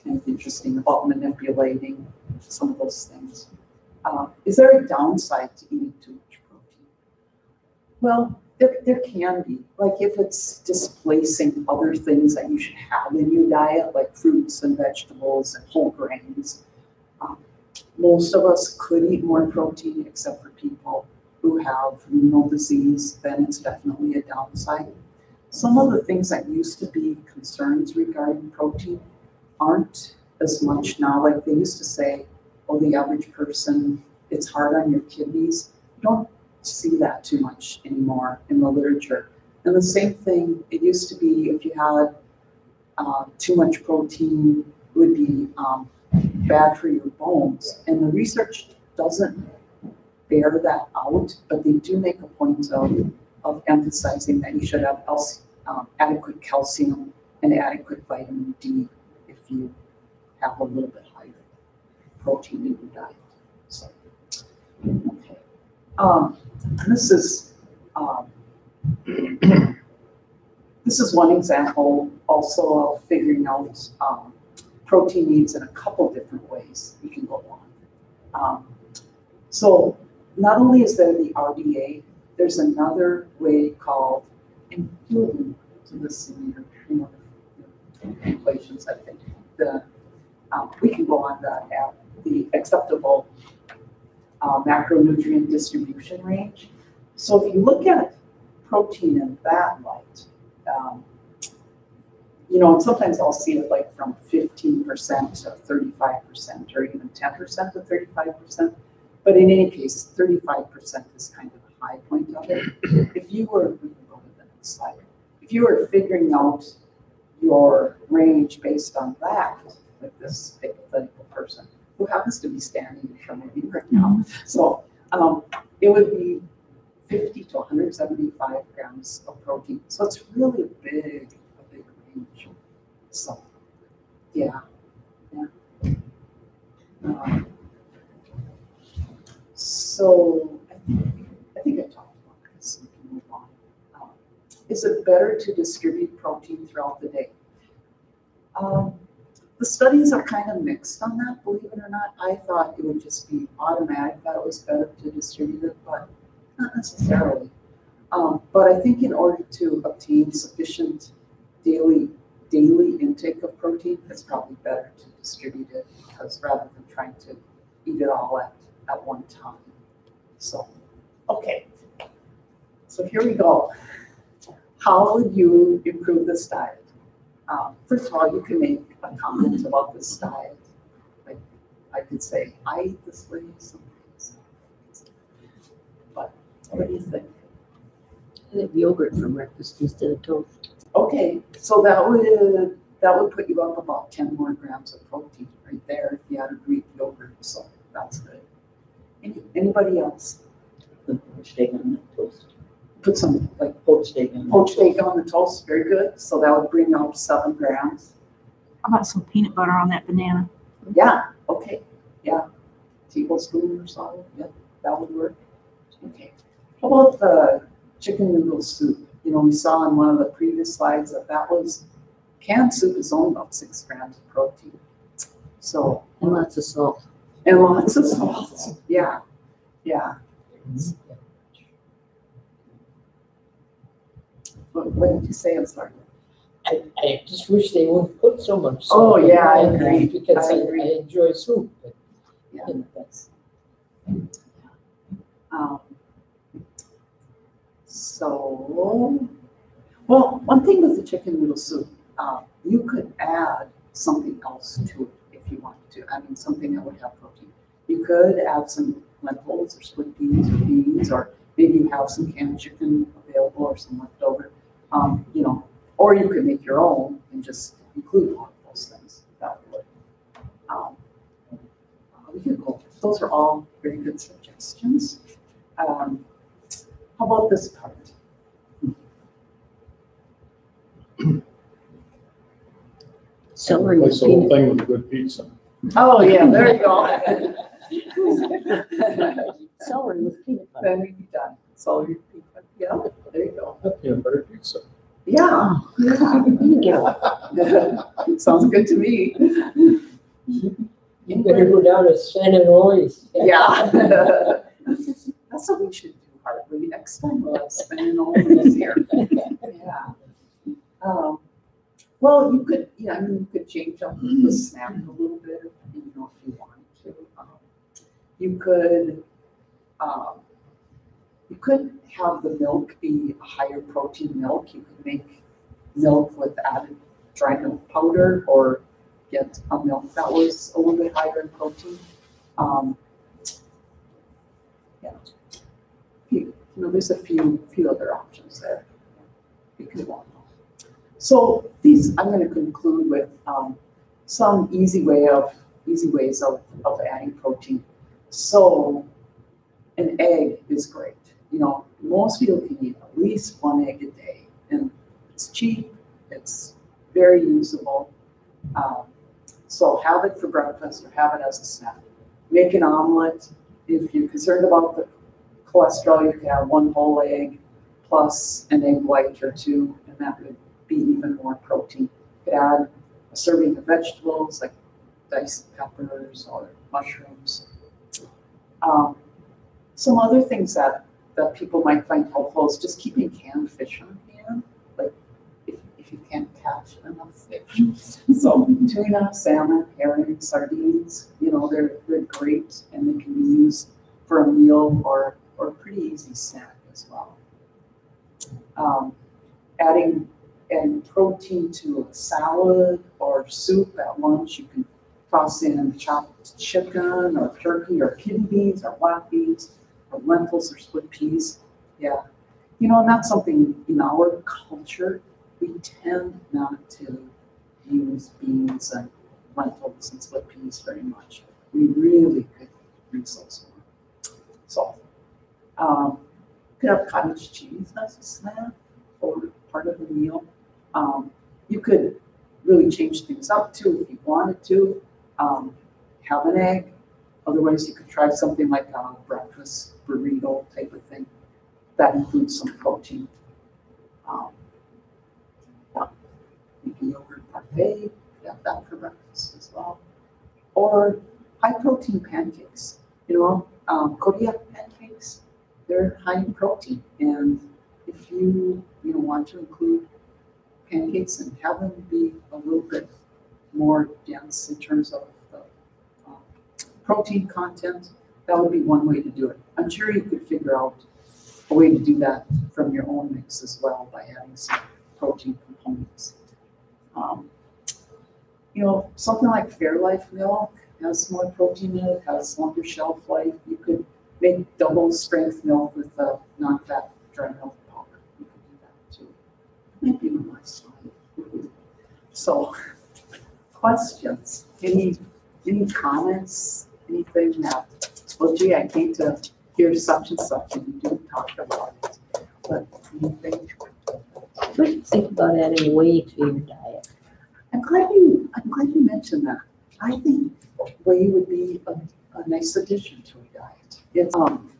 kind of interesting about manipulating some of those things. Uh, is there a downside to eating too much protein? Well, There, there can be, like if it's displacing other things that you should have in your diet, like fruits and vegetables and whole grains. Um, Most of us could eat more protein except for people who have renal disease, then it's definitely a downside. Some of the things that used to be concerns regarding protein aren't as much now, like they used to say, oh, the average person, it's hard on your kidneys. Don't see that too much anymore in the literature. And the same thing, it used to be if you had uh, too much protein, it would be um, bad for your bones. And the research doesn't bear that out, but they do make a point of, of emphasizing that you should have um, adequate calcium and adequate vitamin D if you have a little bit higher protein in your diet. So. Um, this is, um, this is one example also of figuring out, um, protein needs in a couple different ways we can go on. Um, so not only is there the RDA, there's another way called, including to this in your, you know, your equations, I think. The, um, we can go on the, the acceptable uh, macronutrient distribution range. So if you look at protein in that light, um, you know, and sometimes I'll see it like from fifteen percent to thirty-five percent, or even ten percent to thirty-five percent. But in any case, thirty-five percent is kind of the high point of it. If you were, we can go to the next slide. If you were figuring out your range based on that, like this hypothetical person, who happens to be standing in front of you right now. So, um, it would be fifty to hundred seventy-five grams of protein. So it's really big, a big range. So, yeah, yeah. So, I think, I think I talked about this, we can move on. Um, Is it better to distribute protein throughout the day? Um, the studies are kind of mixed on that, believe it or not. I thought it would just be automatic that it was better to distribute it, but not necessarily. Um, but I think in order to obtain sufficient daily, daily intake of protein, it's probably better to distribute it because rather than trying to eat it all at, at one time. So, okay. So here we go. How would you improve this diet? Um, first of all, you can make a comment about this diet. Like, I could say, I eat this way sometimes. But what do you think? I think yogurt for breakfast instead of toast. Okay, so that would, that would put you up about ten more grams of protein right there if you had a Greek yogurt, so that's good. Any, anybody else? Egg on the toast. Put some, like, Poached egg on the poached egg on the toast, very good, so that would bring out seven grams. How about some peanut butter on that banana? Yeah, okay, yeah. Tablespoon or so, yeah, that would work. Okay. How about the chicken noodle soup? You know, we saw in one of the previous slides that that was, canned soup is only about six grams of protein. So, And lots of salt. and lots of salt, yeah, yeah. What, what did you say, I'm sorry? I, I just wish they wouldn't put so much Oh, salt. in yeah, I my food agree. Because I I, agree. I enjoy soup, but, Yeah. you know, that's, Um, So, well, one thing with the chicken noodle soup, uh, you could add something else to it if you wanted to. I mean, something that would have protein. You could add some lentils or split peas or beans, or maybe you have some canned chicken available or some leftover. Um, you know, or you could make your own and just include all of those things. That would. Um, uh, we could go. Those are all very good suggestions. Um, how about this part? Celery with Replace the whole thing with a good pizza. Oh, yeah, there you go. Celery with peanut butter. Then we'd be done. So, you- yeah, there you go. Peanut butter pizza. Yeah, yeah. Sounds good to me. you better go down to Sven and Ole's. Yeah. That's what we should do, Hartley. next time we'll have spending all of this here. Yeah. Um, well, you could, yeah, I mean, you could change up the snack a little bit, you know, if you wanted to. Um, You could, um, you could have the milk be a higher protein milk. You could make milk with added dry milk powder or get a milk that was a little bit higher in protein. Um, yeah. You, know, there's a few, few other options there. You could want. So these, I'm gonna conclude with, um, some easy way of, easy ways of, of adding protein. So an egg is great. You know, most people can eat at least one egg a day and it's cheap, it's very usable. Um, so have it for breakfast or have it as a snack. Make an omelet. If you're concerned about the cholesterol, you can have one whole egg plus an egg white or two, and that would be even more protein. You could add a serving of vegetables like diced peppers or mushrooms. Um, some other things that, that people might find helpful is just keeping canned fish on hand. Like if, if you can't catch enough fish. So tuna, salmon, herring, sardines, you know, they're, they're great and they can be used for a meal or, or a pretty easy snack as well. Um, adding and protein to a salad or soup at lunch, you can toss in chopped chicken or turkey or kidney beans or black beans or lentils or split peas. Yeah. You know, and that's something in our culture, we tend not to use beans and lentils and split peas very much. We really could use those more. So, um, could have cottage cheese as a snack or part of the meal. Um, you could really change things up too if you wanted to. Um, have an egg. Otherwise, you could try something like a breakfast burrito type of thing. That includes some protein. Um, yeah. Maybe yogurt parfait, have that for breakfast as well. Or high protein pancakes. You know, um, Kodiak pancakes, they're high in protein. And if you, you know, want to include pancakes and have them be a little bit more dense in terms of the um, protein content, that would be one way to do it. I'm sure you could figure out a way to do that from your own mix as well by adding some protein components. Um, you know, something like Fairlife milk has more protein in it, has longer shelf life. You could make double strength milk with a non-fat dry milk powder. You could do that too. Might be on my slide. So, questions? Any, any comments? Anything that, well, gee, I hate to hear such and such and you do talk about it. But anything? What do you think about adding whey to your diet? I'm glad you, I'm glad you mentioned that. I think whey would be a, a nice addition to a diet. It's, um,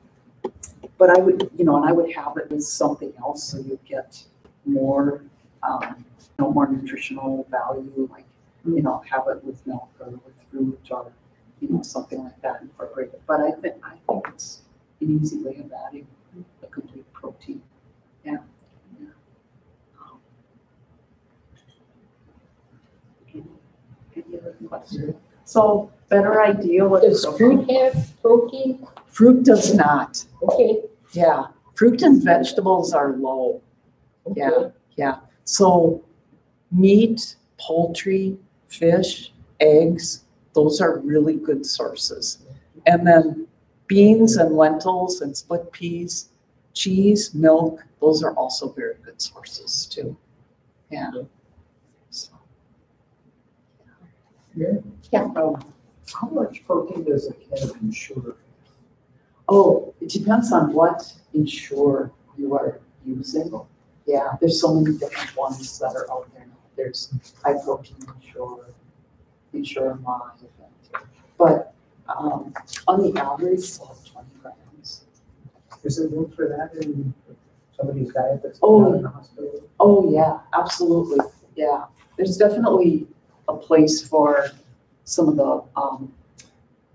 but I would, you know, and I would have it with something else so you get more, um, you know, more nutritional value, like, you know, have it with milk or with fruit or, you know, something like that incorporated. But I think, I think it's an easy way of adding a complete protein. Yeah. yeah. Um, Any any other questions? So better idea what. Does fruit have protein? Fruit does not. Okay. Yeah, fruit and vegetables are low. Yeah, yeah. So meat, poultry, fish, eggs, those are really good sources. And then beans and lentils and split peas, cheese, milk, those are also very good sources too. Yeah. So, Yeah. Yeah. Um, How much protein does a can of Ensure? Oh, it depends on what Ensure you are using. Yeah, there's so many different ones that are out there. There's high protein Ensure, Ensure live. But, um, on the average, it's about twenty grams. Is there room for that in somebody's diet that's Oh. not in the hospital? Oh, yeah, absolutely, yeah. There's definitely a place for some of the, um,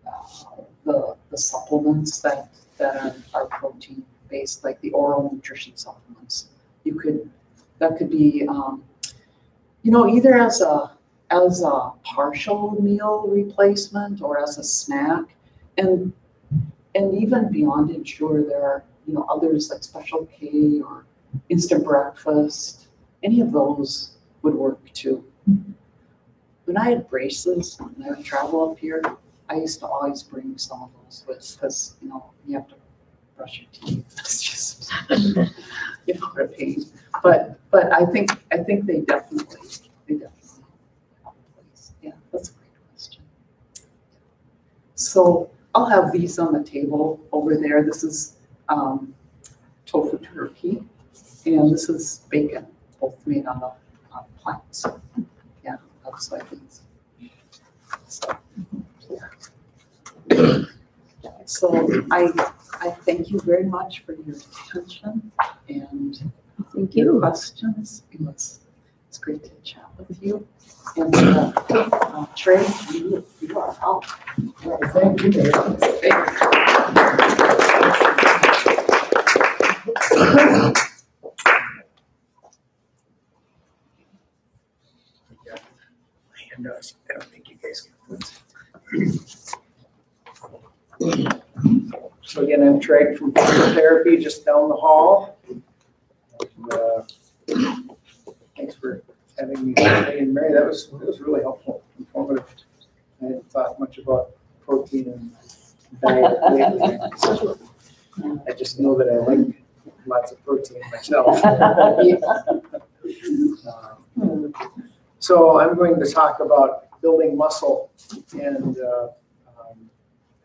uh, the, the supplements that, that are, are protein based, like the oral nutrition supplements. You could, that could be, um, you know, either as a, as a partial meal replacement or as a snack. And, and even beyond Ensure, there are, you know, others like Special K or instant breakfast. Any of those would work too. When I had braces, when I would travel up here, I used to always bring some of those with, because, you know, you have to brush your teeth. It's just, you know, a pain. But, but I think, I think they definitely, they definitely have a place. Yeah, that's a great question. So I'll have these on the table over there. This is um, tofu turkey, and this is bacon, both made on the on plants. Yeah, that's soybeans. So, yeah. So I, I thank you very much for your attention and Thank you. questions. It's great to chat with you. And uh, uh, Treg, you, you are out. Thank you, I don't think you guys. So again, I'm Treg from Therapy, just down the hall. And, uh, Thanks for having me today. And Mary, that was, that was really helpful, informative. I hadn't thought much about protein and diet lately. I just know that I like lots of protein myself. Um, So I'm going to talk about building muscle and uh, um,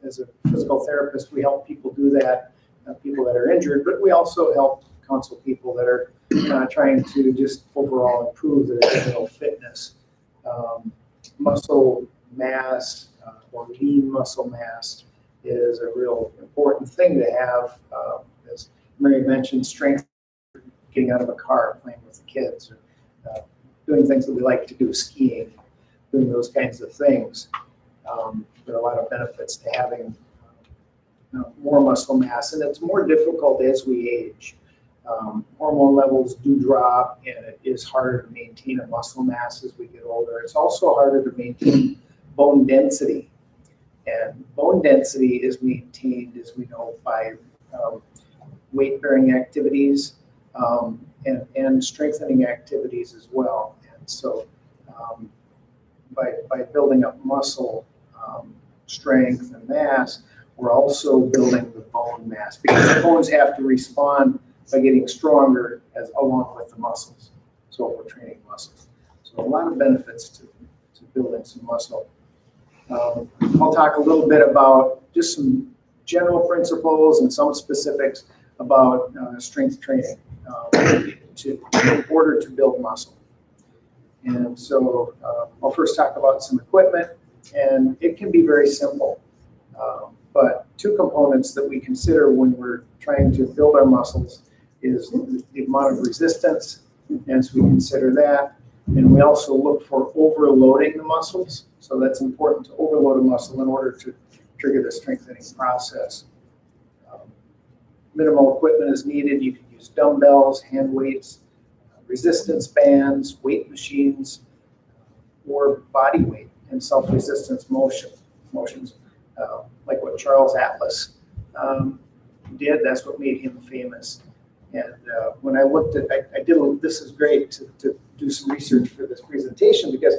as a physical therapist, we help people do that, uh, people that are injured, but we also help counsel people that are uh, trying to just overall improve their general fitness. Um, Muscle mass uh, or lean muscle mass is a real important thing to have. um, As Mary mentioned, strength, getting out of a car, playing with the kids, or uh, doing things that we like to do, skiing, doing those kinds of things. Um, There are a lot of benefits to having uh, more muscle mass, and it's more difficult as we age. Um, Hormone levels do drop, and it is harder to maintain a muscle mass as we get older. It's also harder to maintain bone density. And bone density is maintained, as we know, by um, weight-bearing activities um, and, and strengthening activities as well. And so um, by, by building up muscle um, strength and mass, we're also building the bone mass because the bones have to respond by getting stronger as along with the muscles. So we're training muscles. So a lot of benefits to, to building some muscle. Um, I'll talk a little bit about just some general principles and some specifics about uh, strength training um, to, in order to build muscle. And so uh, I'll first talk about some equipment, and it can be very simple. Um, but two components that we consider when we're trying to build our muscles is the amount of resistance, and so we consider that. And we also look for overloading the muscles. So that's important to overload a muscle in order to trigger the strengthening process. Um, Minimal equipment is needed. You can use dumbbells, hand weights, resistance bands, weight machines, or body weight and self-resistance motion, motions, uh, like what Charles Atlas um, did. That's what made him famous. And uh, when I looked at, I, I did, a- this is great to, to do some research for this presentation because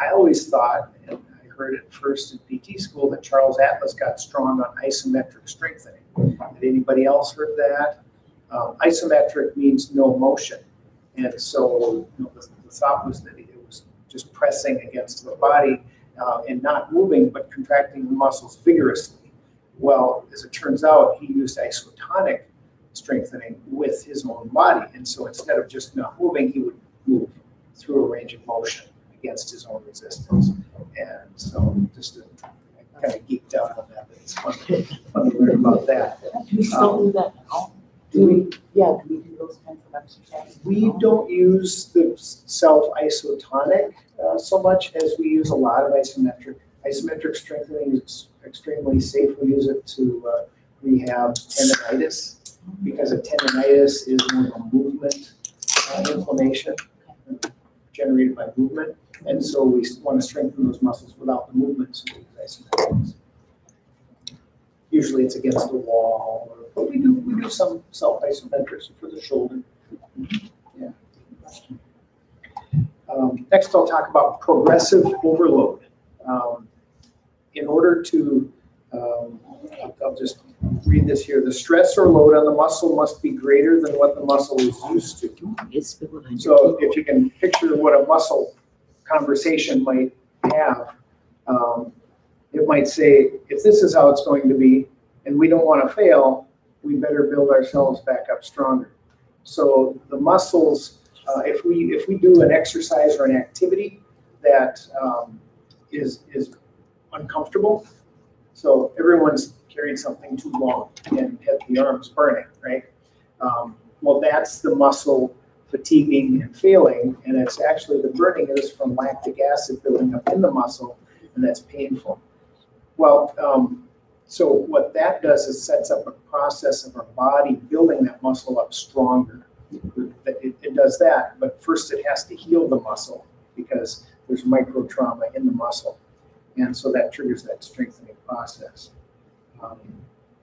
I always thought, and I heard it first in PT school, that Charles Atlas got strong on isometric strengthening. Did anybody else heard that? Um, isometric means no motion. And so you know, the, the thought was that it was just pressing against the body uh, and not moving, but contracting the muscles vigorously. Well, as it turns out, he used isotonic strengthening with his own body. And so instead of just not moving, he would move through a range of motion against his own resistance. And so just to, kind of geeked out on that. It's fun, fun to learn about that. Do we still do that now? Do we, yeah, do we do those kinds of exercises? We don't use the self-isotonic uh, so much as we use a lot of isometric. Isometric strengthening is extremely safe. We use it to uh, rehab tendonitis because a tendonitis is more of a movement uh, inflammation generated by movement. And so we want to strengthen those muscles without the movement. so. Usually it's against the wall, or- but we do, we do some self-isometrics for the shoulder. Yeah. Um, Next, I'll talk about progressive overload. Um, In order to, um, I'll- just read this here, the stress or load on the muscle must be greater than what the muscle is used to. It's spill behind So if you can picture what a muscle conversation might have, um, it might say, if this is how it's going to be, and we don't want to fail, we better build ourselves back up stronger. So the muscles, uh, if we, if we do an exercise or an activity that um, is, is uncomfortable, so everyone's carried something too long and had the arms burning, right? Um, Well, that's the muscle fatiguing and failing, and it's actually, the burning is from lactic acid building up in the muscle, and that's painful. Well, um, so what that does is sets up a process of our body building that muscle up stronger. It, it does that, but first it has to heal the muscle because there's micro trauma in the muscle. And so that triggers that strengthening process. Um,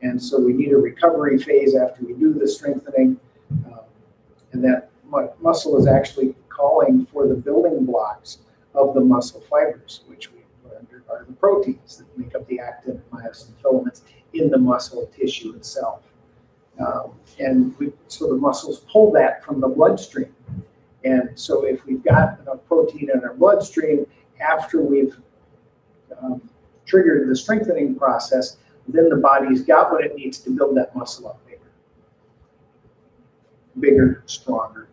And so we need a recovery phase after we do the strengthening. um, And that mu- muscle is actually calling for the building blocks of the muscle fibers, which we under are the proteins that make up the actin and myosin filaments in the muscle tissue itself. Um, And we, so the muscles pull that from the bloodstream. And so if we've got enough protein in our bloodstream after we've um, triggered the strengthening process, then the body's got what it needs to build that muscle up bigger. Bigger, stronger.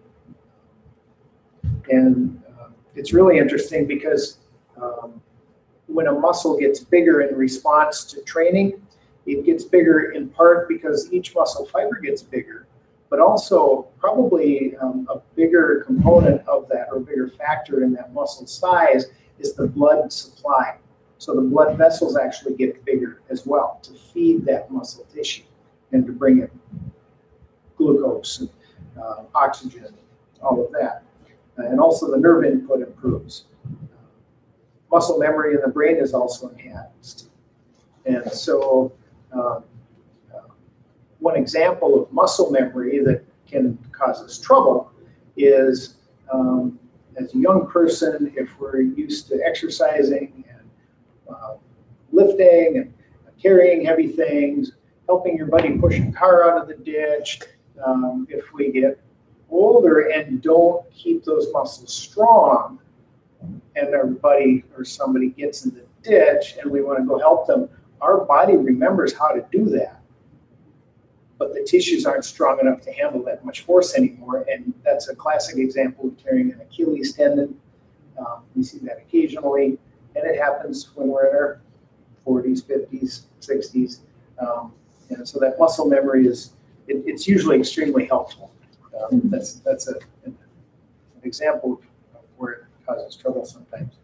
And uh, it's really interesting because um, when a muscle gets bigger in response to training, it gets bigger in part because each muscle fiber gets bigger, but also probably um, a bigger component of that or bigger factor in that muscle size is the blood supply. So the blood vessels actually get bigger as well to feed that muscle tissue and to bring it glucose and uh, oxygen, all of that. And also the nerve input improves. Muscle memory in the brain is also enhanced. And so um, uh, one example of muscle memory that can cause us trouble is um, as a young person, if we're used to exercising lifting and carrying heavy things, helping your buddy push a car out of the ditch. Um, if we get older and don't keep those muscles strong, and our buddy or somebody gets in the ditch and we want to go help them, our body remembers how to do that. But the tissues aren't strong enough to handle that much force anymore. And that's a classic example of tearing an Achilles tendon. Um, we see that occasionally and it happens when we're in our 40s, 50s, 60s. Um, and so that muscle memory is, it, it's usually extremely helpful. Um, that's that's a, an example of where it causes trouble sometimes.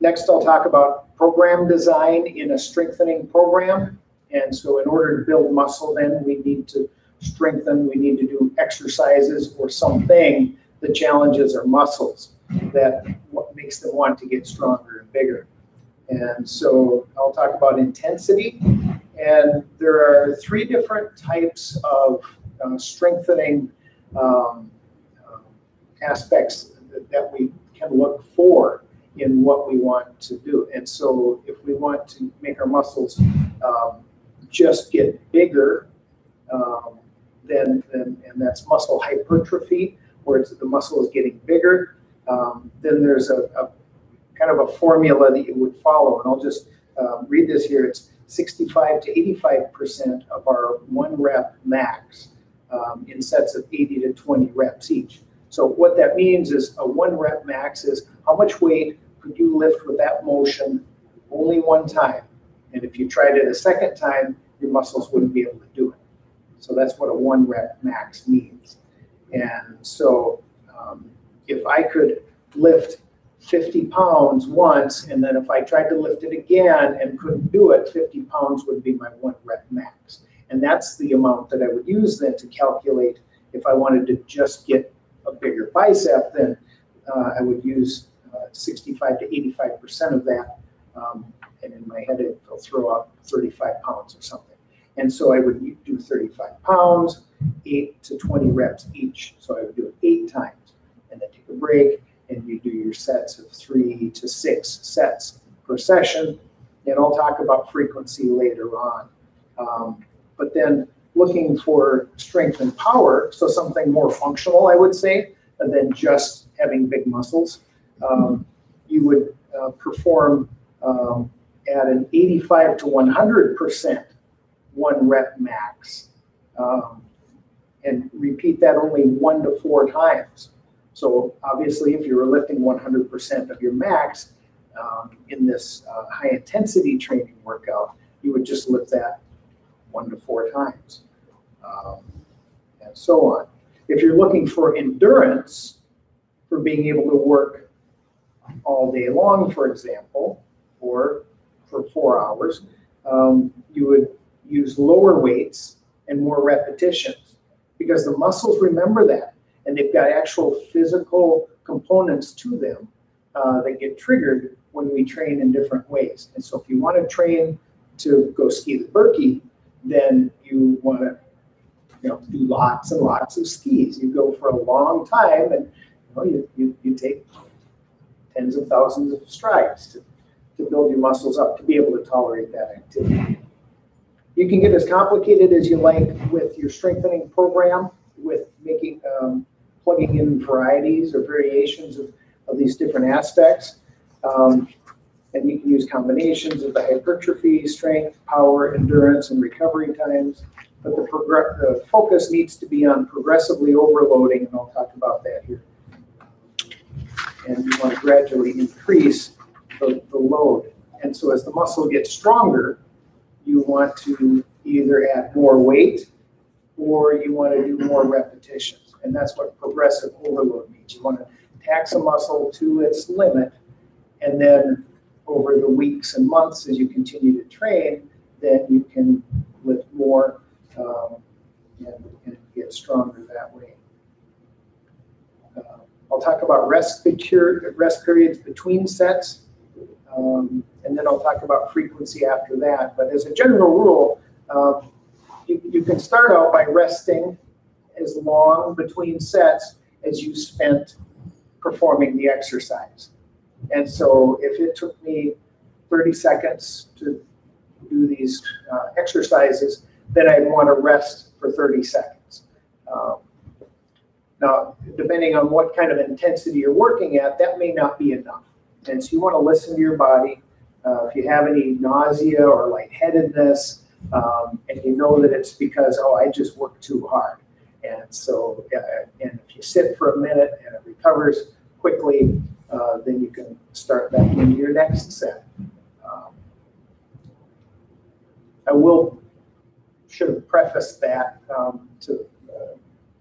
Next, I'll talk about program design in a strengthening program. And so in order to build muscle, then we need to strengthen, we need to do exercises or something that challenges our muscles that what makes them want to get stronger bigger. And so I'll talk about intensity. And there are three different types of uh, strengthening um, um, aspects that, we can look for in what we want to do. And so if we want to make our muscles um, just get bigger, um, then, then, and that's muscle hypertrophy, where the muscle is getting bigger, um, then there's a, a, kind of a formula that you would follow. And I'll just um, read this here. It's 65 to 85% of our one rep max um, in sets of 80 to 20 reps each. So what that means is a one rep max is how much weight could you lift with that motion only one time? And if you tried it a second time, your muscles wouldn't be able to do it. So that's what a one rep max means. And so um, if I could lift 50 pounds once, and then if I tried to lift it again and couldn't do it, 50 pounds would be my one rep max. And that's the amount that I would use then to calculate if I wanted to just get a bigger bicep, then uh, I would use uh, 65 to 85% of that. Um, and in my head, it'll throw out 35 pounds or something. And so I would do 35 pounds, eight to 20 reps each. So I would do it eight times and then take a break. And you do your sets of three to six sets per session. And I'll talk about frequency later on. Um, but then looking for strength and power, so something more functional, I would say, than just having big muscles. Um, you would uh, perform um, at an 85 to 100% one rep max. Um, and repeat that only one to four times. So obviously, if you were lifting 100% of your max um, in this uh, high intensity training workout, you would just lift that one to four times, um, and so on. If you're looking for endurance, for being able to work all day long, for example, or for four hours, um, you would use lower weights and more repetitions because the muscles remember that and they've got actual physical components to them uh, that get triggered when we train in different ways. And so if you want to train to go ski the Birkie, then you want to you know, do lots and lots of skis. You go for a long time and you, know, you, you, you take tens of thousands of strides to, to build your muscles up to be able to tolerate that activity. You can get as complicated as you like with your strengthening program, with making um, plugging in varieties or variations of, of these different aspects. Um, and you can use combinations of the hypertrophy, strength, power, endurance, and recovery times. But the, the focus needs to be on progressively overloading, and I'll talk about that here. And you want to gradually increase the, the load. And so as the muscle gets stronger, you want to either add more weight or you want to do more repetitions. And that's what progressive overload means. You want to tax a muscle to its limit, and then over the weeks and months as you continue to train, then you can lift more um, and, and, get stronger that way. Uh, I'll talk about rest, rest periods between sets. Um, and then I'll talk about frequency after that. But as a general rule, um, you, you can start out by resting as long between sets as you spent performing the exercise. And so if it took me 30 seconds to do these uh, exercises, then I'd want to rest for 30 seconds. Um, now, depending on what kind of intensity you're working at, that may not be enough. And so you want to listen to your body. Uh, if you have any nausea or lightheadedness, um, and you know that it's because, oh, I just worked too hard. And so, uh, and if you sit for a minute and it recovers quickly, uh, then you can start back into your next set. Um, I will, should have prefaced that um, to,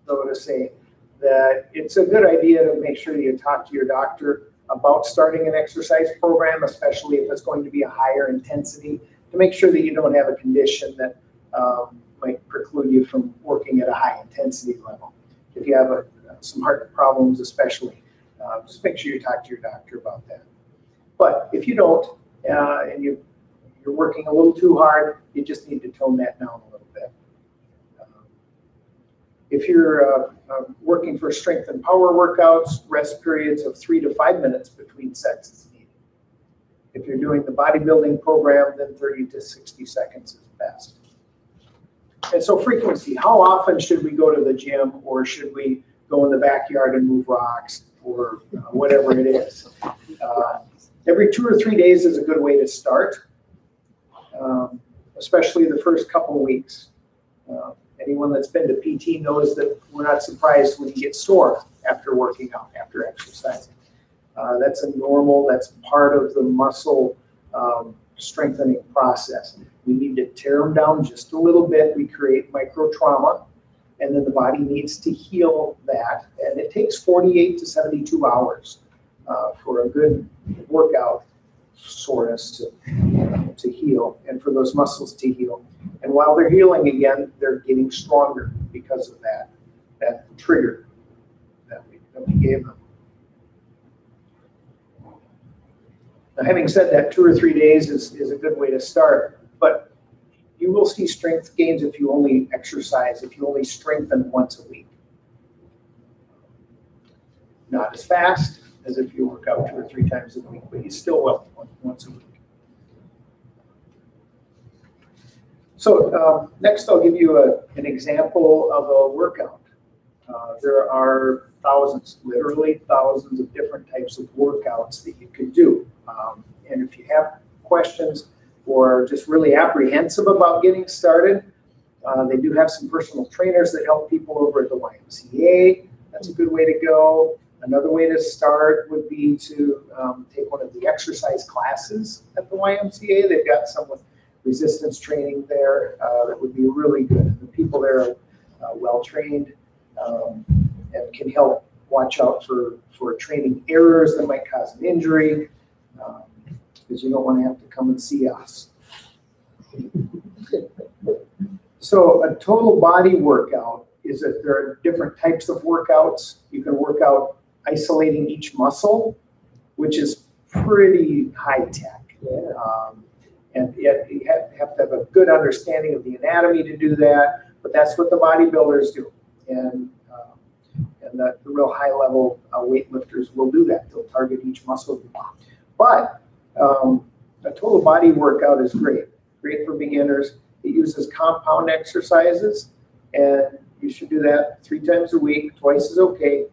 though to say that it's a good idea to make sure you talk to your doctor about starting an exercise program, especially if it's going to be a higher intensity, to make sure that you don't have a condition that um, might preclude you from working at a high intensity level. If you have a, some heart problems, especially, uh, just make sure you talk to your doctor about that. But if you don't, uh, and you, you're working a little too hard, you just need to tone that down a little bit. Um, if you're uh, uh, working for strength and power workouts, rest periods of three to five minutes between sets. If you're doing the bodybuilding program, then 30 to 60 seconds is best. And so frequency, how often should we go to the gym or should we go in the backyard and move rocks or uh, whatever it is? Uh, every two or three days is a good way to start, um, especially the first couple weeks. Uh, anyone that's been to PT knows that we're not surprised when you get sore after working out, after exercising. Uh, that's a normal, that's part of the muscle um, strengthening process. We need to tear them down just a little bit. We create micro trauma, and then the body needs to heal that. And it takes 48 to 72 hours uh, for a good workout soreness to, to heal and for those muscles to heal. And while they're healing again, they're getting stronger because of that, that trigger that we, that we gave them. Now, having said that, two or three days is, is a good way to start, but you will see strength gains if you only exercise, if you only strengthen once a week. Not as fast as if you work out two or three times a week, but you still will once a week. So um, next, I'll give you a, an example of a workout. Uh, there are thousands, literally thousands of different types of workouts that you can do. Um, and if you have questions or just really apprehensive about getting started, uh, they do have some personal trainers that help people over at the YMCA. That's a good way to go. Another way to start would be to um, take one of the exercise classes at the YMCA. They've got some with resistance training there uh, that would be really good. The people there are uh, well trained um, and can help watch out for, for training errors that might cause an injury because you don't want to have to come and see us. So a total body workout is that there are different types of workouts. You can work out isolating each muscle, which is pretty high tech. Yeah. Um, and yet you have, have to have a good understanding of the anatomy to do that, but that's what the bodybuilders do. And, um, and the, the real high level uh, weightlifters will do that. They'll target each muscle group. But um, a total body workout is great, great for beginners. It uses compound exercises, and you should do that three times a week. Twice is okay,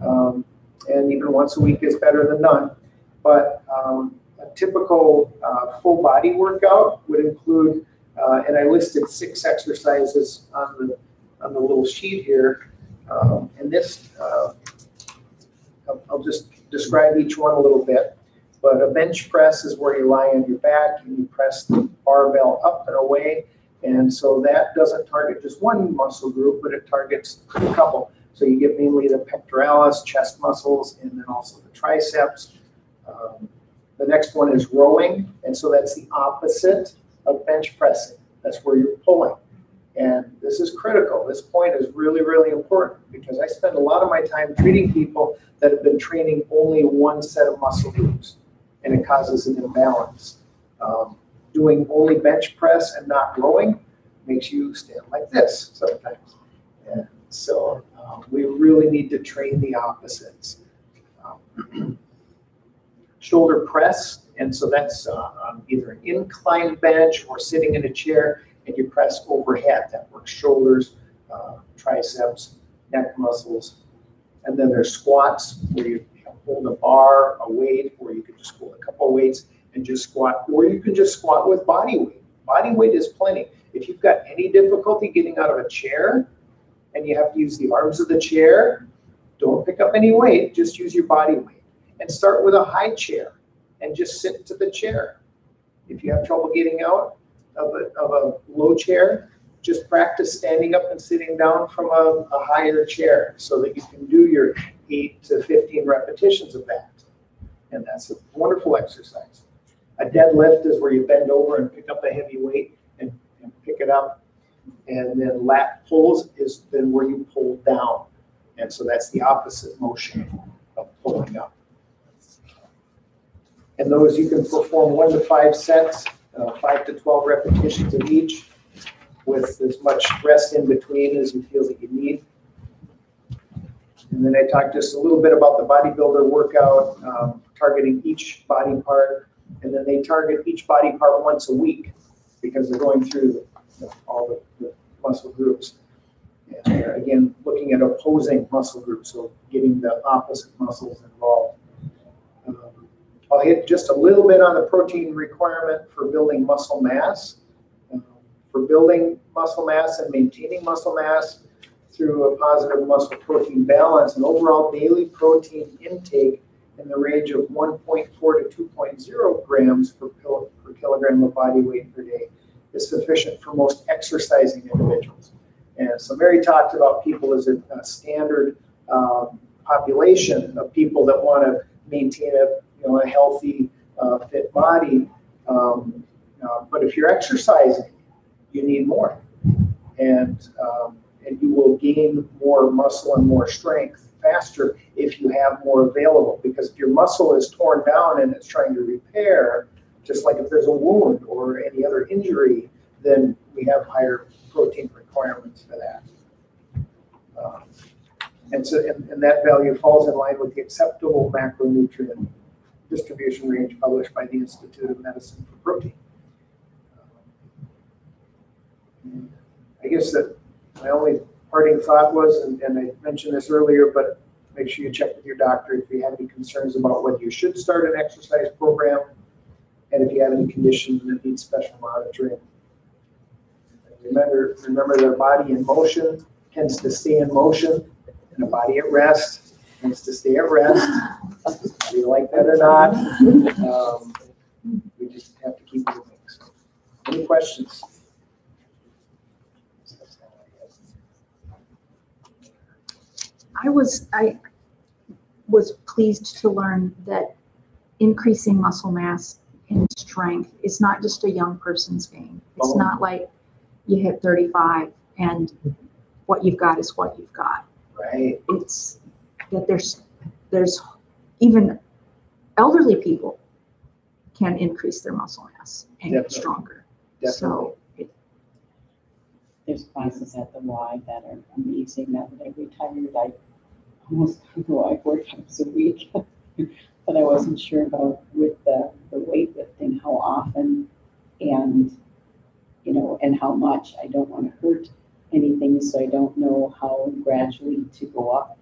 um, and even once a week is better than none. But um, a typical uh, full body workout would include, uh, and I listed six exercises on the on the little sheet here. Um, and this, uh, I'll, I'll just describe each one a little bit. But a bench press is where you lie on your back and you press the barbell up and away. And so that doesn't target just one muscle group, but it targets a couple. So you get mainly the pectoralis, chest muscles, and then also the triceps. Um, the next one is rowing, and so that's the opposite of bench pressing. That's where you're pulling. And this is critical. This point is really, really important because I spend a lot of my time treating people that have been training only one set of muscle groups, and it causes an imbalance. Um, doing only bench press and not rowing makes you stand like this sometimes. And so um, we really need to train the opposites. Um, shoulder press, and so that's uh, on either an incline bench or sitting in a chair, and you press overhead. That works shoulders, uh, triceps, neck muscles. And then there's squats where you hold a bar, a weight, or you can just hold a couple weights and just squat, or you can just squat with body weight. Body weight is plenty. If you've got any difficulty getting out of a chair and you have to use the arms of the chair, don't pick up any weight, just use your body weight. And start with a high chair and just sit to the chair. If you have trouble getting out of a, of a low chair, just practice standing up and sitting down from a, a higher chair so that you can do your 8 to 15 repetitions of that. And that's a wonderful exercise. A deadlift is where you bend over and pick up a heavy weight and, and pick it up. And then lat pulls is then where you pull down. And so that's the opposite motion of pulling up. And those you can perform one to five sets, uh, five to 12 repetitions of each with as much rest in between as you feel that you need. And then I talked just a little bit about the bodybuilder workout, um, targeting each body part. And then they target each body part once a week because they're going through all the, the muscle groups. And again, looking at opposing muscle groups, so getting the opposite muscles involved. I'll hit just a little bit on the protein requirement for building muscle mass. Um, for building muscle mass and maintaining muscle mass through a positive muscle protein balance, an overall daily protein intake in the range of 1.4 to 2.0 grams per, per kilogram of body weight per day is sufficient for most exercising individuals. And so Mary talked about people as a, a standard um, population of people that want to maintain a you know a healthy, uh, fit body. Um, uh, but if you're exercising you need more. And, um, and you will gain more muscle and more strength faster if you have more available. Because if your muscle is torn down and it's trying to repair, just like if there's a wound or any other injury, then we have higher protein requirements for that. Um, And so, and, and that value falls in line with the acceptable macronutrient distribution range published by the Institute of Medicine for Protein. Um, I guess that my only parting thought was, and, and I mentioned this earlier, but make sure you check with your doctor if you have any concerns about whether you should start an exercise program, and if you have any conditions that need special monitoring. Remember, remember that a body in motion tends to stay in motion, and a body at rest tends to stay at rest. Whether you like that or not, um, we just have to keep moving. So, Any questions? I was, I was pleased to learn that increasing muscle mass and strength is not just a young person's game. It's Oh. not like you hit 35 and what you've got is what you've got. Right, It's that there's, there's even elderly people can increase their muscle mass and get stronger. definitely. So it- There's classes at the Y that are amazing. Now that I retired, I almost go like four times a week. But I wasn't sure about with the, the weightlifting, how often and, you know, and how much. I don't want to hurt anything, so I don't know how gradually to go up.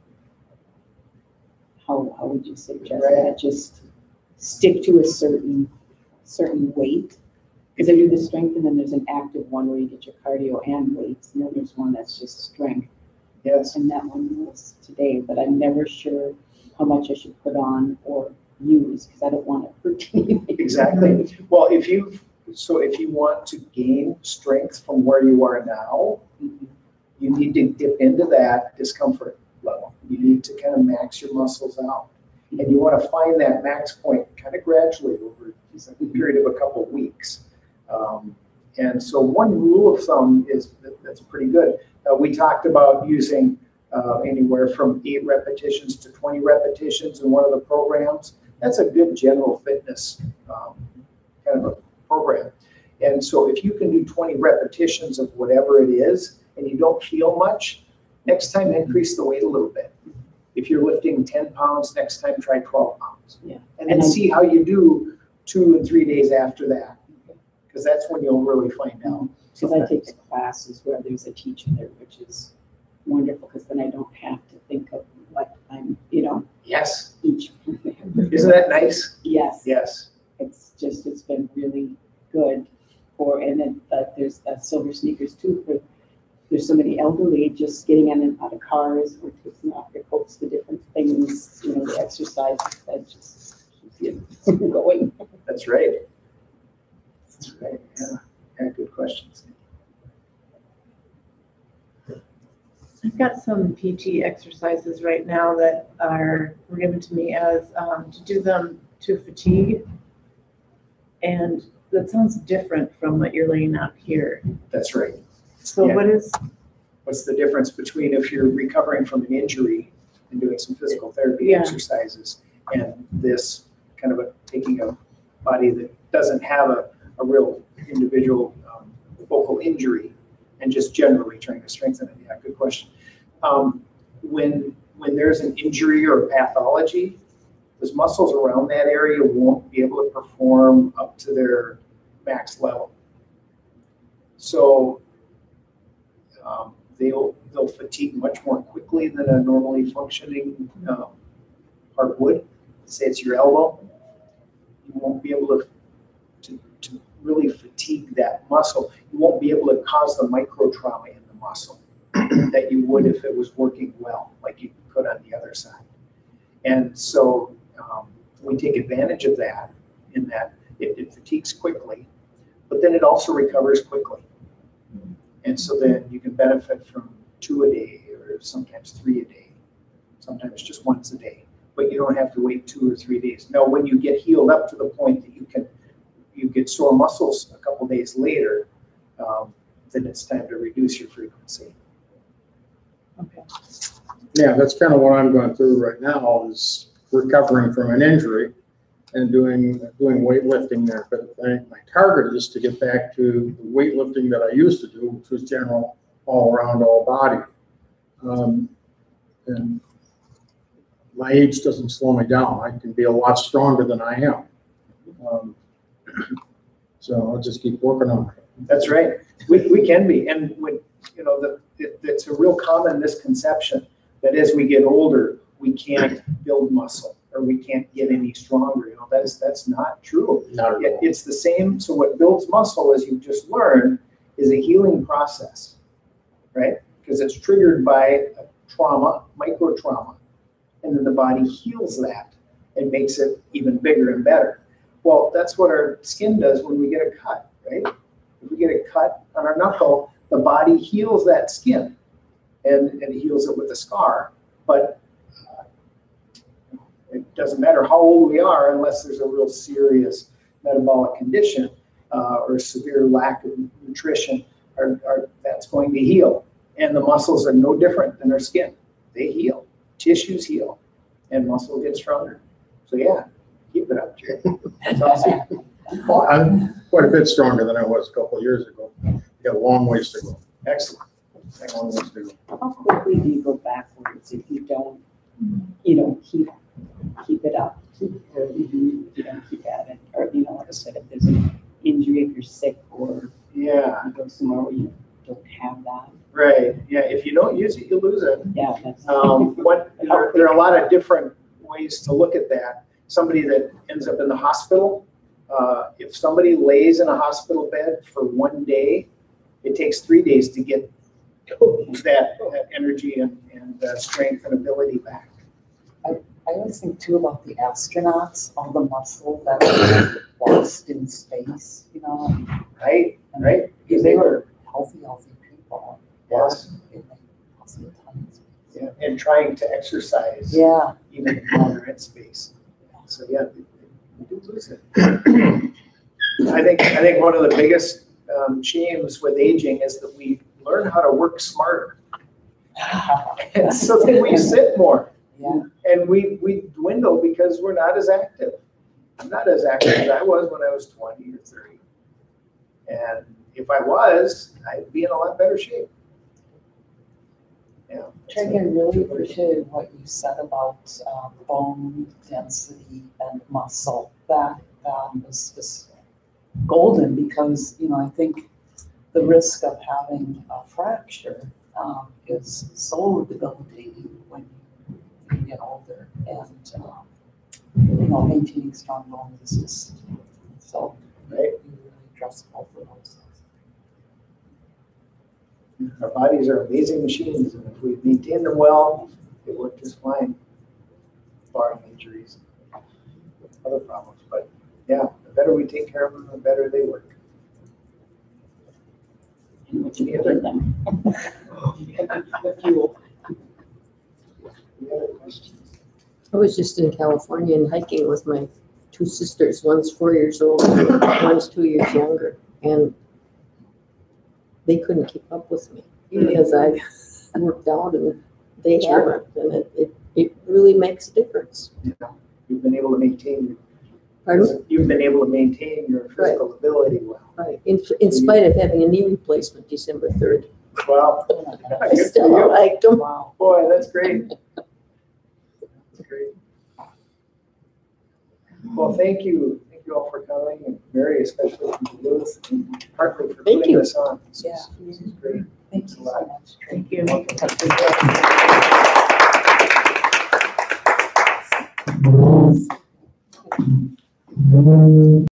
How, how would you suggest that? Just stick to a certain, certain weight? Because I do the strength and then there's an active one where you get your cardio and weights, and then there's one that's just strength. Yes, And that one was today, but I'm never sure how much I should put on or use, because I don't want to hurt anything. exactly. Well, if you, so if you want to gain strength from where you are now, Mhm. you need to dip into that discomfort. You need to kind of max your muscles out. And you want to find that max point kind of gradually over a period of a couple of weeks. Um, And so one rule of thumb is, that- that's pretty good. Uh, We talked about using uh, anywhere from eight repetitions to 20 repetitions in one of the programs. That's a good general fitness um, kind of a program. And so if you can do 20 repetitions of whatever it is and you don't feel much, next time increase the weight a little bit. If you're lifting 10 pounds, next time try 12 pounds. Yeah. And then And see how you do two and three days after that. Because that's when you'll really find out. Because I take the classes where there's a teacher there, which is wonderful, because then I don't have to think of what I'm, you know, Yes. each. Isn't that nice? Yes. Yes. It's just, it's been really good for, and then, uh, there's the silver sneakers too, for, there's so many elderly just getting in and out of cars or taking off their coats, the different things, you know, the exercises that just keeps you going. That's right. That's right. Yeah. Yeah, good questions. I've got some PT exercises right now that are, were given to me as, um, to do them to fatigue. And that sounds different from what you're laying out here. That's right. So Yeah. what is, What's the difference between if you're recovering from an injury and doing some physical therapy Yeah. exercises and this kind of a, taking a body that doesn't have a, a real individual um, focal injury and just generally trying to strengthen it? Yeah, good question. Um, when, when there's an injury or pathology, those muscles around that area won't be able to perform up to their max level. So um, they'll, they'll fatigue much more quickly than a normally functioning um, part would. Say it's your elbow, you won't be able to, to, to really fatigue that muscle. You won't be able to cause the micro trauma in the muscle that you would if it was working well, like you could on the other side. And so um, we take advantage of that in that it, it fatigues quickly, but then it also recovers quickly. And so then you can benefit from two a day or sometimes three a day, sometimes just once a day. But you don't have to wait two or three days. Now, when you get healed up to the point that you can, you get sore muscles a couple days later, um, then it's time to reduce your frequency. Okay. Yeah, that's kind of what I'm going through right now is recovering from an injury and doing, doing weightlifting there. But I- my target is to get back to the weightlifting that I used to do, which was general, all around, all body. Um, And my age doesn't slow me down. I can be a lot stronger than I am. Um, So I'll just keep working on it. That's right. We, we can be. And when, you know, the, it, it's a real common misconception that as we get older, we can't build muscle or we can't get any stronger. You know, that's, that's not true. Not at It, all. it's the same. So what builds muscle, as you've just learned, is a healing process, right? Because it's triggered by a trauma, micro trauma. And then the body heals that and makes it even bigger and better. Well, that's what our skin does when we get a cut, right? If we get a cut on our knuckle, the body heals that skin and, and heals it with a scar. But it doesn't matter how old we are unless there's a real serious metabolic condition uh, or severe lack of nutrition, or, or that's going to heal. And the muscles are no different than our skin. They heal, tissues heal, and muscle gets stronger. So yeah, keep it up, Jerry. That's awesome. Well, I'm quite a bit stronger than I was a couple of years ago. You Got a long ways to go. Excellent. A long ways to go. How quickly do you go backwards if you don't, you know, keep, keep it up? Or even if you don't keep at it, or, you know, like I said, if there's an injury, if you're sick, or Yeah, you go somewhere where you don't have that, right. Yeah, if you don't use it, you lose it. yeah, that's. Um, what, there, there are a lot of different ways to look at that. Somebody that ends up in the hospital, uh, if somebody lays in a hospital bed for one day, it takes three days to get that, that energy and, and uh, strength and ability back. I always think too about the astronauts, all the muscle that lost in space, you know, Right, and right? because they were healthy, healthy people. Yes. And they lost a ton of space. Yeah, and trying to exercise Yeah, even while they're in space. So yeah, we do lose it. I think, I think one of the biggest um, shames with aging is that we learn how to work smarter. And so then we sit more. Yeah, And we, we dwindle because we're not as active. I'm not as active as I was when I was twenty or thirty. And if I was, I'd be in a lot better shape. Yeah. I really appreciated what you said about uh, bone density and muscle. That um, was just golden because, you know, I think the risk of having a fracture um, is so debilitating when you get older. And, um, you know, maintaining strong bones is just, so Right. you really address both of those. Our bodies are amazing machines, and if we maintain them well, they work just fine, barring injuries, other problems. But yeah, the better we take care of them, the better they work. And what you put in them. Fuel. Any other questions? I was just in California and hiking with my two sisters. One's four years old, one's two years younger. And they couldn't keep up with me because I worked out and they Sure. haven't. And it, it, it really makes a difference. You've been able to maintain, Pardon? your you've been able to maintain your physical ability well. Right, in, in spite of having a knee replacement December third. Wow. I still liked them. Wow. Boy, that's great. That's great. Well, thank you, thank you all for coming, and Mary especially for Duluth, and Hartley for Thank putting you. this on. This is- Yeah. This is great. Thank you so much. Thank you. Welcome.